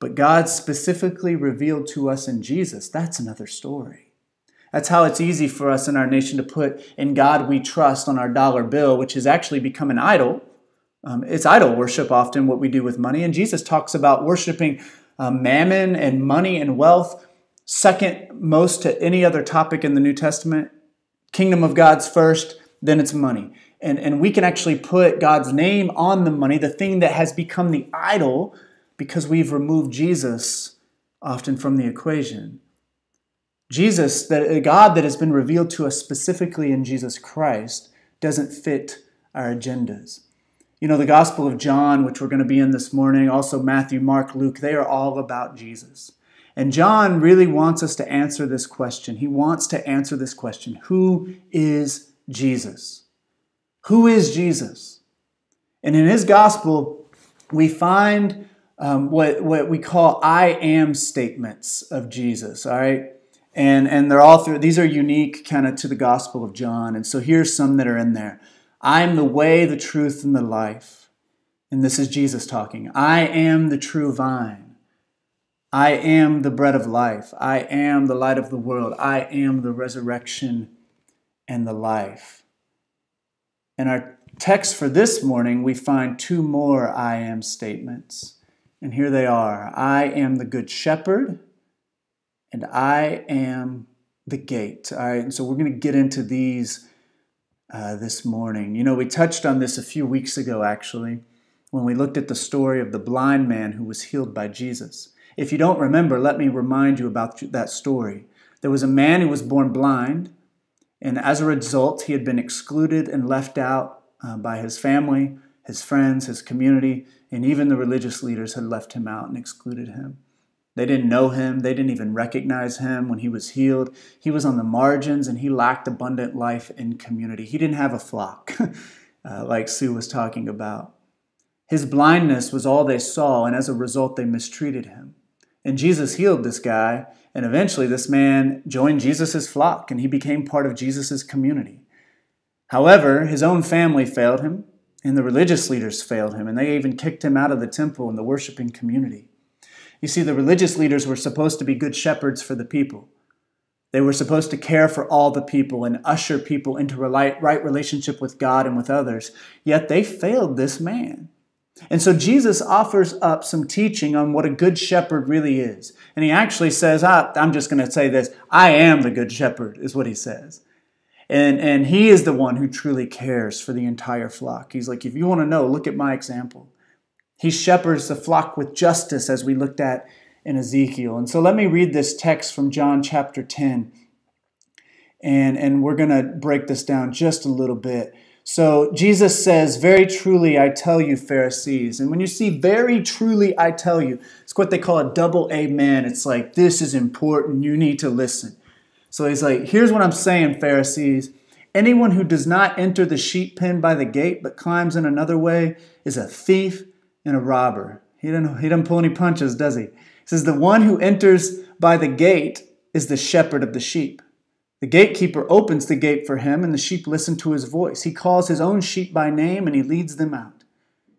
A: But God specifically revealed to us in Jesus, that's another story. That's how it's easy for us in our nation to put in God we trust on our dollar bill, which has actually become an idol um, it's idol worship often what we do with money. And Jesus talks about worshiping uh, mammon and money and wealth second most to any other topic in the New Testament. Kingdom of God's first, then it's money. And, and we can actually put God's name on the money, the thing that has become the idol, because we've removed Jesus often from the equation. Jesus, the God that has been revealed to us specifically in Jesus Christ, doesn't fit our agendas. You know, the Gospel of John, which we're going to be in this morning, also Matthew, Mark, Luke, they are all about Jesus. And John really wants us to answer this question. He wants to answer this question Who is Jesus? Who is Jesus? And in his gospel, we find um, what, what we call I am statements of Jesus, all right? And, and they're all through, these are unique kind of to the Gospel of John. And so here's some that are in there. I am the way, the truth, and the life. And this is Jesus talking. I am the true vine. I am the bread of life. I am the light of the world. I am the resurrection and the life. In our text for this morning, we find two more I am statements. And here they are I am the good shepherd, and I am the gate. All right, and so we're going to get into these uh, this morning. You know, we touched on this a few weeks ago, actually, when we looked at the story of the blind man who was healed by Jesus. If you don't remember, let me remind you about that story. There was a man who was born blind, and as a result, he had been excluded and left out uh, by his family, his friends, his community, and even the religious leaders had left him out and excluded him. They didn't know him. They didn't even recognize him when he was healed. He was on the margins and he lacked abundant life in community. He didn't have a flock, uh, like Sue was talking about. His blindness was all they saw, and as a result, they mistreated him. And Jesus healed this guy, and eventually, this man joined Jesus' flock and he became part of Jesus' community. However, his own family failed him, and the religious leaders failed him, and they even kicked him out of the temple and the worshiping community. You see, the religious leaders were supposed to be good shepherds for the people. They were supposed to care for all the people and usher people into right relationship with God and with others, yet they failed this man. And so Jesus offers up some teaching on what a good shepherd really is. And he actually says, ah, I'm just going to say this I am the good shepherd, is what he says. And, and he is the one who truly cares for the entire flock. He's like, if you want to know, look at my example. He shepherds the flock with justice, as we looked at in Ezekiel. And so let me read this text from John chapter 10. And, and we're going to break this down just a little bit. So Jesus says, Very truly I tell you, Pharisees. And when you see very truly I tell you, it's what they call a double amen. It's like, this is important. You need to listen. So he's like, Here's what I'm saying, Pharisees. Anyone who does not enter the sheep pen by the gate but climbs in another way is a thief and a robber. He doesn't, he doesn't pull any punches, does he? He says, The one who enters by the gate is the shepherd of the sheep. The gatekeeper opens the gate for him, and the sheep listen to his voice. He calls his own sheep by name, and he leads them out.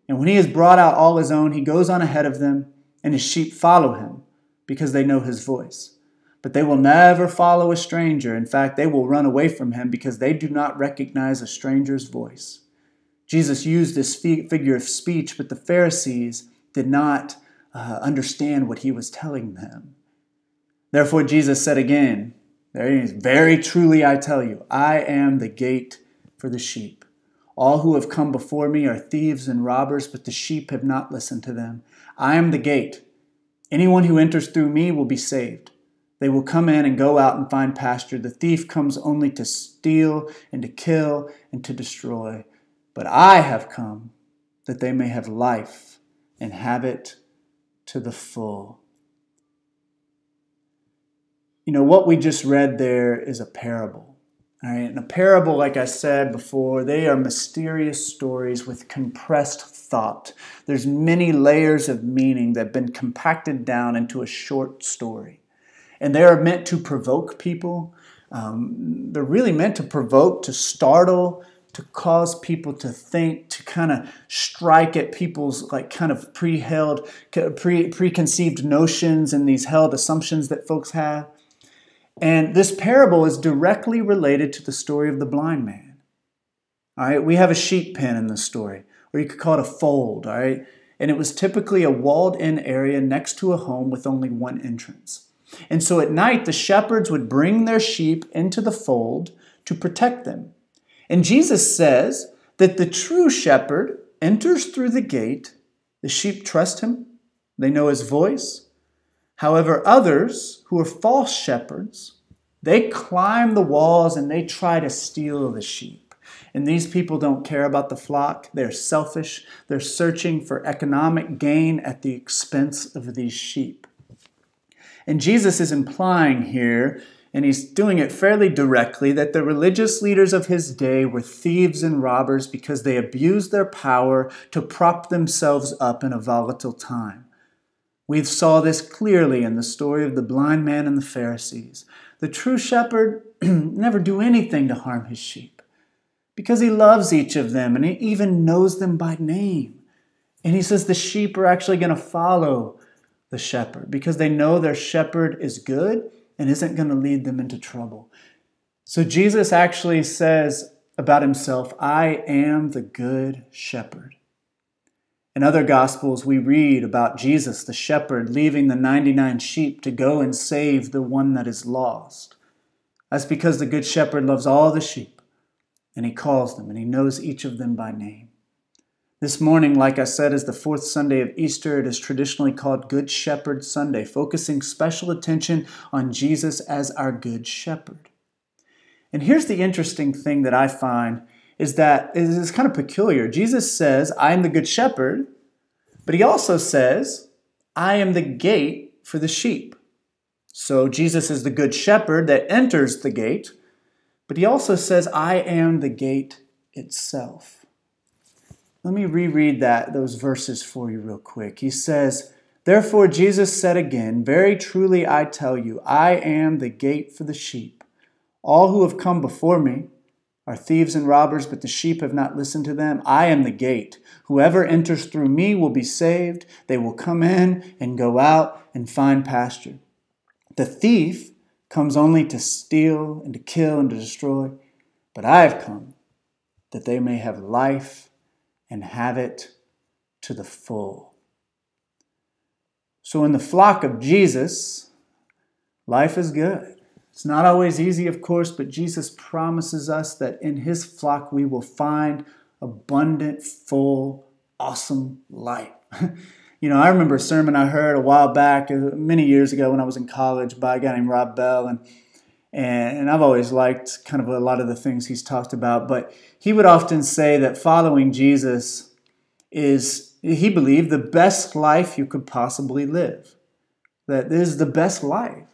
A: And when he has brought out all his own, he goes on ahead of them, and his sheep follow him, because they know his voice. But they will never follow a stranger. In fact, they will run away from him, because they do not recognize a stranger's voice. Jesus used this figure of speech, but the Pharisees did not uh, understand what he was telling them. Therefore, Jesus said again, very truly I tell you, I am the gate for the sheep. All who have come before me are thieves and robbers, but the sheep have not listened to them. I am the gate. Anyone who enters through me will be saved. They will come in and go out and find pasture. The thief comes only to steal and to kill and to destroy. But I have come that they may have life and have it to the full. You know, what we just read there is a parable. All right, and a parable, like I said before, they are mysterious stories with compressed thought. There's many layers of meaning that have been compacted down into a short story. And they are meant to provoke people. Um, they're really meant to provoke, to startle, to cause people to think, to kind of strike at people's like kind of pre-held, pre preconceived notions and these held assumptions that folks have. And this parable is directly related to the story of the blind man. All right, we have a sheep pen in this story, or you could call it a fold, all right? And it was typically a walled in area next to a home with only one entrance. And so at night, the shepherds would bring their sheep into the fold to protect them. And Jesus says that the true shepherd enters through the gate, the sheep trust him, they know his voice, However, others who are false shepherds, they climb the walls and they try to steal the sheep. And these people don't care about the flock. They're selfish. They're searching for economic gain at the expense of these sheep. And Jesus is implying here, and he's doing it fairly directly, that the religious leaders of his day were thieves and robbers because they abused their power to prop themselves up in a volatile time. We saw this clearly in the story of the blind man and the Pharisees. The true shepherd never do anything to harm his sheep because he loves each of them and he even knows them by name. And he says the sheep are actually going to follow the shepherd because they know their shepherd is good and isn't going to lead them into trouble. So Jesus actually says about himself, I am the good shepherd. In other Gospels, we read about Jesus, the shepherd, leaving the 99 sheep to go and save the one that is lost. That's because the Good Shepherd loves all the sheep, and he calls them, and he knows each of them by name. This morning, like I said, is the fourth Sunday of Easter. It is traditionally called Good Shepherd Sunday, focusing special attention on Jesus as our Good Shepherd. And here's the interesting thing that I find is that it is kind of peculiar. Jesus says, I am the good shepherd, but he also says, I am the gate for the sheep. So Jesus is the good shepherd that enters the gate, but he also says, I am the gate itself. Let me reread that those verses for you real quick. He says, Therefore Jesus said again, Very truly I tell you, I am the gate for the sheep. All who have come before me are thieves and robbers, but the sheep have not listened to them. I am the gate. Whoever enters through me will be saved. They will come in and go out and find pasture. The thief comes only to steal and to kill and to destroy, but I have come that they may have life and have it to the full. So, in the flock of Jesus, life is good. It's not always easy, of course, but Jesus promises us that in his flock we will find abundant, full, awesome life. you know, I remember a sermon I heard a while back, uh, many years ago when I was in college, by a guy named Rob Bell, and and I've always liked kind of a lot of the things he's talked about. But he would often say that following Jesus is, he believed, the best life you could possibly live. That this is the best life.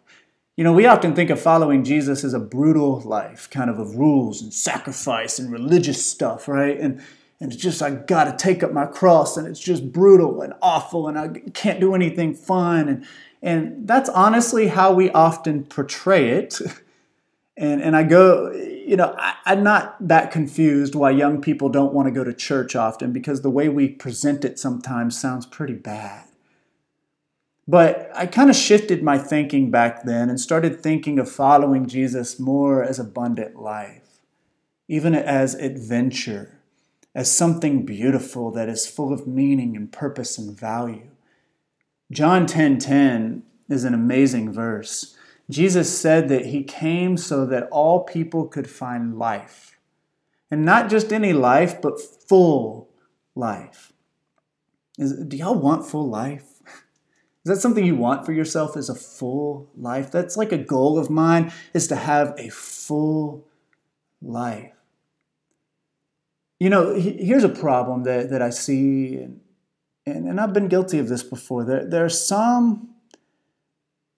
A: You know, we often think of following Jesus as a brutal life, kind of of rules and sacrifice and religious stuff, right? And and it's just I got to take up my cross, and it's just brutal and awful, and I can't do anything fun, and and that's honestly how we often portray it. And and I go, you know, I, I'm not that confused why young people don't want to go to church often because the way we present it sometimes sounds pretty bad. But I kind of shifted my thinking back then and started thinking of following Jesus more as abundant life, even as adventure, as something beautiful that is full of meaning and purpose and value. John 10:10 10, 10 is an amazing verse. Jesus said that he came so that all people could find life. And not just any life, but full life. Is, do y'all want full life? Is that something you want for yourself is a full life? That's like a goal of mine is to have a full life. You know, here's a problem that, that I see, and, and, and I've been guilty of this before. There, there are some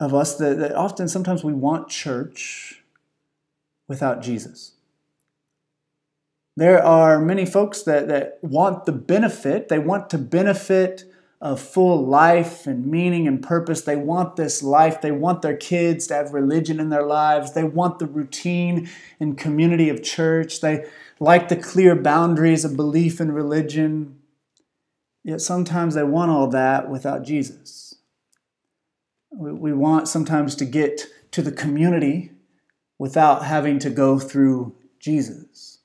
A: of us that, that often, sometimes we want church without Jesus. There are many folks that, that want the benefit, they want to benefit of full life and meaning and purpose. They want this life. They want their kids to have religion in their lives. They want the routine and community of church. They like the clear boundaries of belief and religion. Yet sometimes they want all that without Jesus. We want sometimes to get to the community without having to go through Jesus.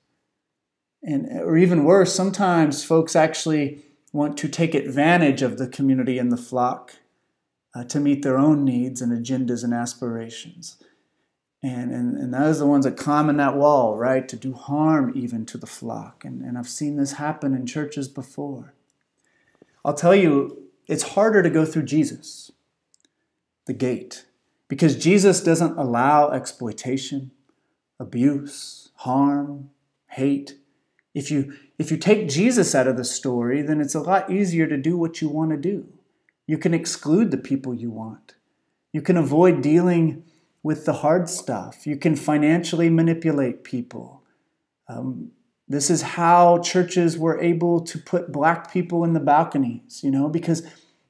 A: And, or even worse, sometimes folks actually want to take advantage of the community and the flock uh, to meet their own needs and agendas and aspirations. And, and, and those are the ones that climb in that wall, right? To do harm even to the flock. And, and I've seen this happen in churches before. I'll tell you, it's harder to go through Jesus, the gate, because Jesus doesn't allow exploitation, abuse, harm, hate. If you if you take Jesus out of the story, then it's a lot easier to do what you want to do. You can exclude the people you want. You can avoid dealing with the hard stuff. You can financially manipulate people. Um, this is how churches were able to put black people in the balconies, you know, because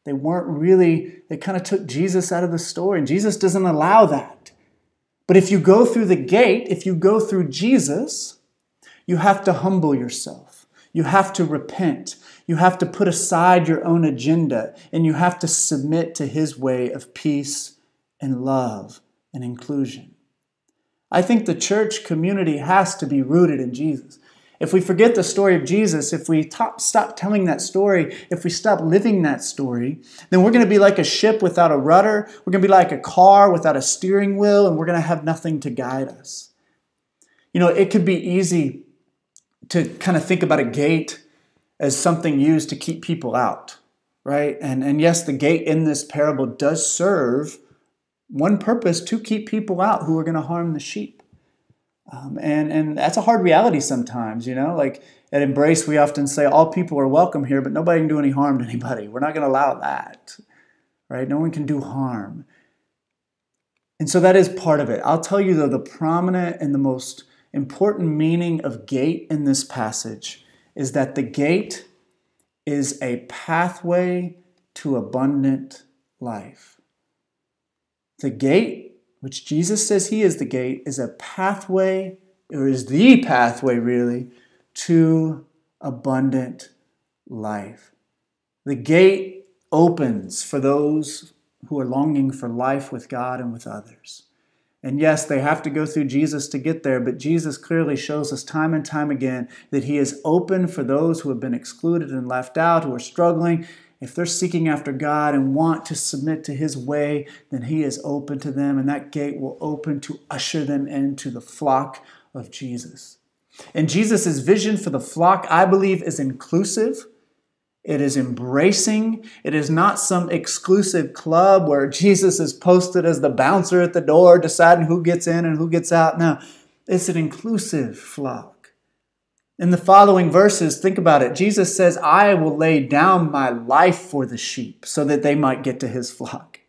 A: they weren't really, they kind of took Jesus out of the story. And Jesus doesn't allow that. But if you go through the gate, if you go through Jesus, you have to humble yourself. You have to repent. You have to put aside your own agenda and you have to submit to His way of peace and love and inclusion. I think the church community has to be rooted in Jesus. If we forget the story of Jesus, if we top, stop telling that story, if we stop living that story, then we're going to be like a ship without a rudder. We're going to be like a car without a steering wheel, and we're going to have nothing to guide us. You know, it could be easy to kind of think about a gate as something used to keep people out, right? And, and yes, the gate in this parable does serve one purpose to keep people out who are going to harm the sheep. Um, and, and that's a hard reality sometimes, you know? Like at Embrace, we often say all people are welcome here, but nobody can do any harm to anybody. We're not going to allow that, right? No one can do harm. And so that is part of it. I'll tell you, though, the prominent and the most important meaning of gate in this passage is that the gate is a pathway to abundant life. The gate, which Jesus says he is the gate, is a pathway, or is the pathway really, to abundant life. The gate opens for those who are longing for life with God and with others. And yes, they have to go through Jesus to get there, but Jesus clearly shows us time and time again that He is open for those who have been excluded and left out, who are struggling. If they're seeking after God and want to submit to His way, then He is open to them, and that gate will open to usher them into the flock of Jesus. And Jesus' vision for the flock, I believe, is inclusive. It is embracing. It is not some exclusive club where Jesus is posted as the bouncer at the door, deciding who gets in and who gets out. No, it's an inclusive flock. In the following verses, think about it. Jesus says, I will lay down my life for the sheep so that they might get to his flock.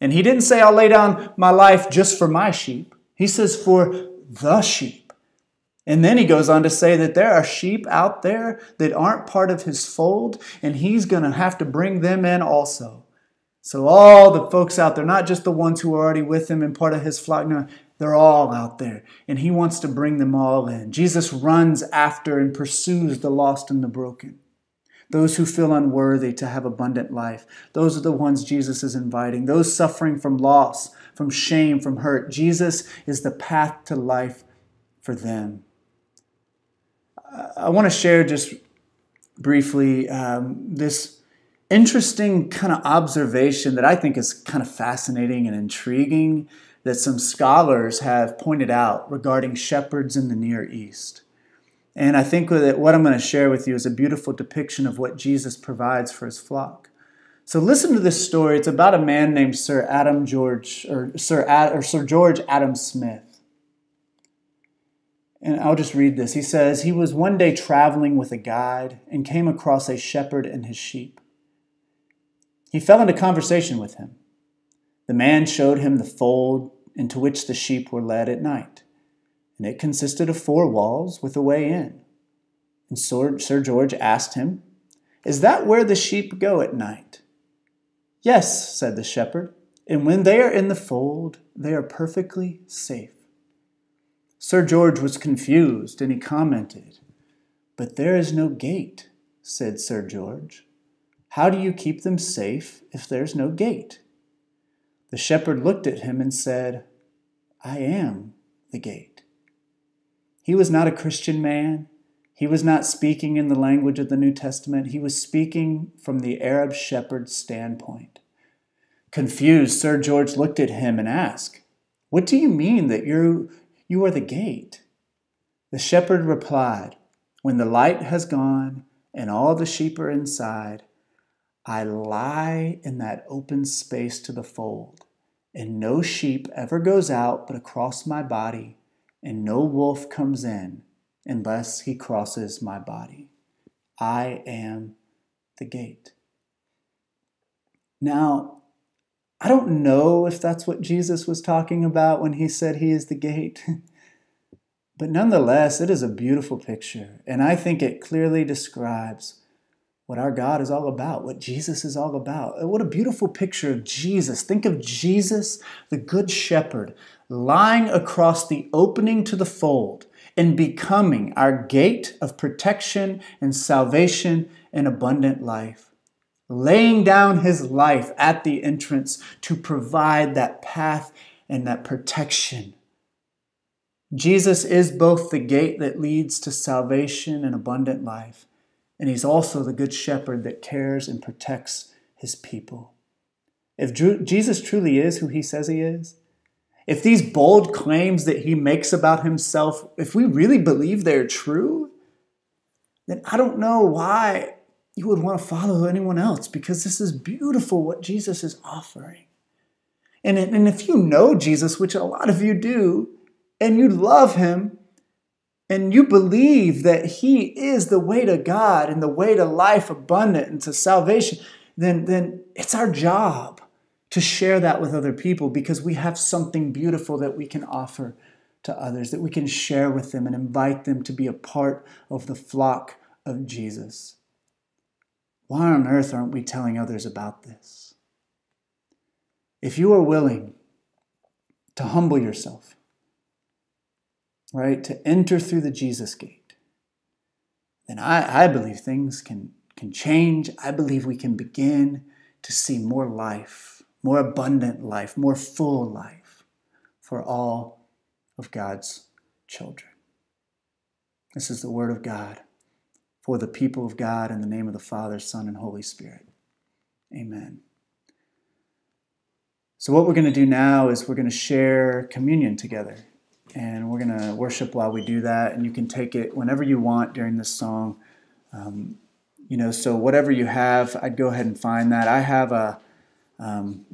A: And he didn't say, I'll lay down my life just for my sheep. He says, for the sheep. And then he goes on to say that there are sheep out there that aren't part of his fold, and he's going to have to bring them in also. So, all the folks out there, not just the ones who are already with him and part of his flock, no, they're all out there, and he wants to bring them all in. Jesus runs after and pursues the lost and the broken. Those who feel unworthy to have abundant life. Those are the ones Jesus is inviting. Those suffering from loss, from shame, from hurt. Jesus is the path to life for them. I want to share just briefly um, this interesting kind of observation that I think is kind of fascinating and intriguing that some scholars have pointed out regarding shepherds in the Near East. And I think that what I'm going to share with you is a beautiful depiction of what Jesus provides for his flock. So listen to this story. It's about a man named Sir Adam George or Sir Ad, or Sir George Adam Smith. And I'll just read this. He says, He was one day traveling with a guide and came across a shepherd and his sheep. He fell into conversation with him. The man showed him the fold into which the sheep were led at night, and it consisted of four walls with a way in. And Sir George asked him, Is that where the sheep go at night? Yes, said the shepherd, and when they are in the fold, they are perfectly safe. Sir George was confused and he commented, But there is no gate, said Sir George. How do you keep them safe if there's no gate? The shepherd looked at him and said, I am the gate. He was not a Christian man. He was not speaking in the language of the New Testament. He was speaking from the Arab shepherd's standpoint. Confused, Sir George looked at him and asked, What do you mean that you you are the gate. The shepherd replied, When the light has gone and all the sheep are inside, I lie in that open space to the fold, and no sheep ever goes out but across my body, and no wolf comes in unless he crosses my body. I am the gate. Now, I don't know if that's what Jesus was talking about when he said he is the gate. but nonetheless, it is a beautiful picture. And I think it clearly describes what our God is all about, what Jesus is all about. What a beautiful picture of Jesus. Think of Jesus, the Good Shepherd, lying across the opening to the fold and becoming our gate of protection and salvation and abundant life laying down his life at the entrance to provide that path and that protection. Jesus is both the gate that leads to salvation and abundant life, and he's also the good shepherd that cares and protects his people. If Jesus truly is who he says he is, if these bold claims that he makes about himself, if we really believe they're true, then I don't know why you would want to follow anyone else because this is beautiful what Jesus is offering. And, and if you know Jesus, which a lot of you do, and you love him, and you believe that he is the way to God and the way to life abundant and to salvation, then, then it's our job to share that with other people because we have something beautiful that we can offer to others, that we can share with them and invite them to be a part of the flock of Jesus. Why on earth aren't we telling others about this? If you are willing to humble yourself, right, to enter through the Jesus gate, then I, I believe things can, can change. I believe we can begin to see more life, more abundant life, more full life for all of God's children. This is the word of God for the people of God in the name of the Father, Son, and Holy Spirit. Amen. So, what we're going to do now is we're going to share communion together. And we're going to worship while we do that. And you can take it whenever you want during this song. Um, you know, so whatever you have, I'd go ahead and find that. I have a, um,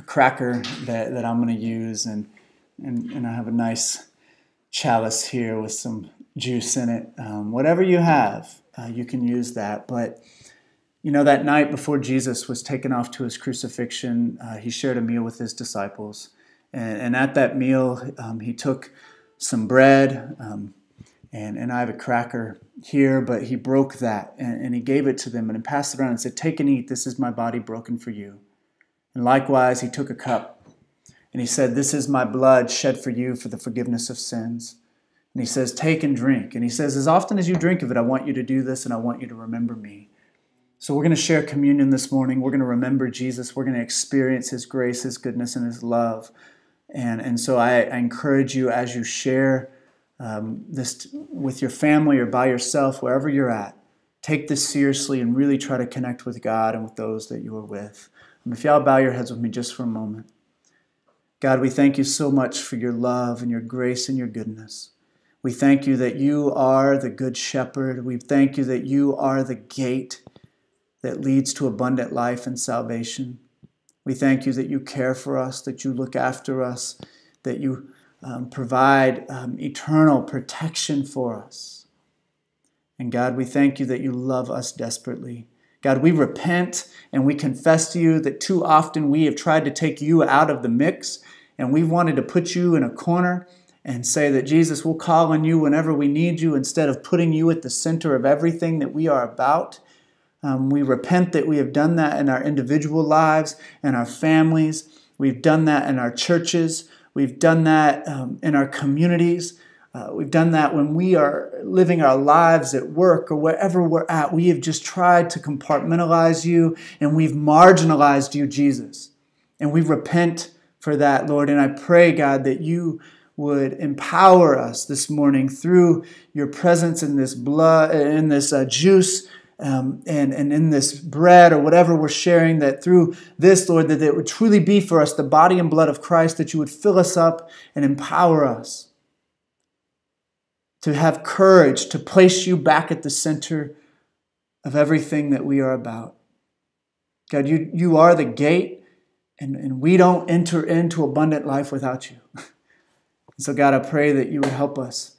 A: a cracker that, that I'm going to use, and, and, and I have a nice chalice here with some juice in it. Um, whatever you have, uh, you can use that. But you know, that night before Jesus was taken off to his crucifixion, uh, he shared a meal with his disciples. And, and at that meal, um, he took some bread, um, and, and I have a cracker here, but he broke that and, and he gave it to them and he passed it around and said, Take and eat, this is my body broken for you. And likewise, he took a cup and he said, This is my blood shed for you for the forgiveness of sins. And he says, Take and drink. And he says, As often as you drink of it, I want you to do this and I want you to remember me. So we're going to share communion this morning. We're going to remember Jesus. We're going to experience his grace, his goodness, and his love. And, and so I, I encourage you as you share um, this with your family or by yourself, wherever you're at, take this seriously and really try to connect with God and with those that you are with. And if y'all bow your heads with me just for a moment. God, we thank you so much for your love and your grace and your goodness. We thank you that you are the good shepherd. We thank you that you are the gate that leads to abundant life and salvation. We thank you that you care for us, that you look after us, that you um, provide um, eternal protection for us. And God, we thank you that you love us desperately. God, we repent and we confess to you that too often we have tried to take you out of the mix and we've wanted to put you in a corner and say that Jesus, we'll call on you whenever we need you instead of putting you at the center of everything that we are about. Um, we repent that we have done that in our individual lives and our families. We've done that in our churches. We've done that um, in our communities. Uh, we've done that when we are living our lives at work or wherever we're at. We have just tried to compartmentalize you and we've marginalized you, Jesus. And we repent for that, Lord. And I pray, God, that you would empower us this morning through your presence in this blood, in this uh, juice um, and, and in this bread or whatever we're sharing, that through this, Lord, that it would truly be for us the body and blood of Christ, that you would fill us up and empower us to have courage to place you back at the center of everything that we are about. God, you, you are the gate, and, and we don't enter into abundant life without you. so, God, I pray that you would help us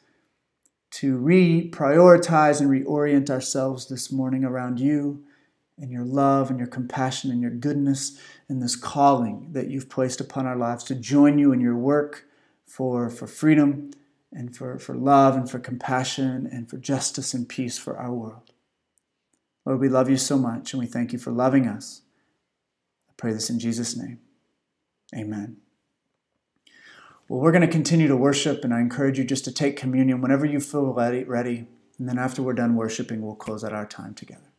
A: to reprioritize and reorient ourselves this morning around you and your love and your compassion and your goodness and this calling that you've placed upon our lives to join you in your work for, for freedom and for, for love and for compassion and for justice and peace for our world. Lord, we love you so much and we thank you for loving us. I pray this in Jesus' name. Amen. Well, we're going to continue to worship, and I encourage you just to take communion whenever you feel ready. ready. And then after we're done worshiping, we'll close out our time together.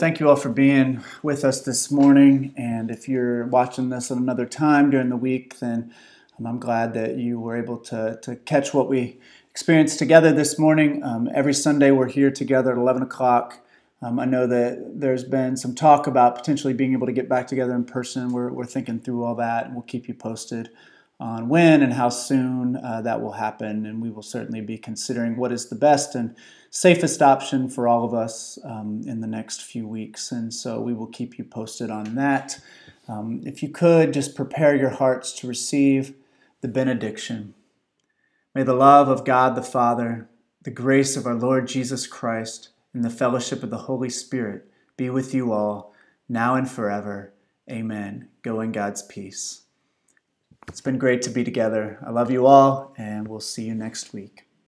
A: Thank you all for being with us this morning. And if you're watching this at another time during the week, then I'm glad that you were able to, to catch what we experienced together this morning. Um, every Sunday, we're here together at 11 o'clock. Um, I know that there's been some talk about potentially being able to get back together in person. We're, we're thinking through all that, and we'll keep you posted on when and how soon uh, that will happen. And we will certainly be considering what is the best and safest option for all of us um, in the next few weeks. And so we will keep you posted on that. Um, if you could, just prepare your hearts to receive the benediction. May the love of God the Father, the grace of our Lord Jesus Christ, and the fellowship of the Holy Spirit be with you all, now and forever. Amen. Go in God's peace. It's been great to be together. I love you all, and we'll see you next week.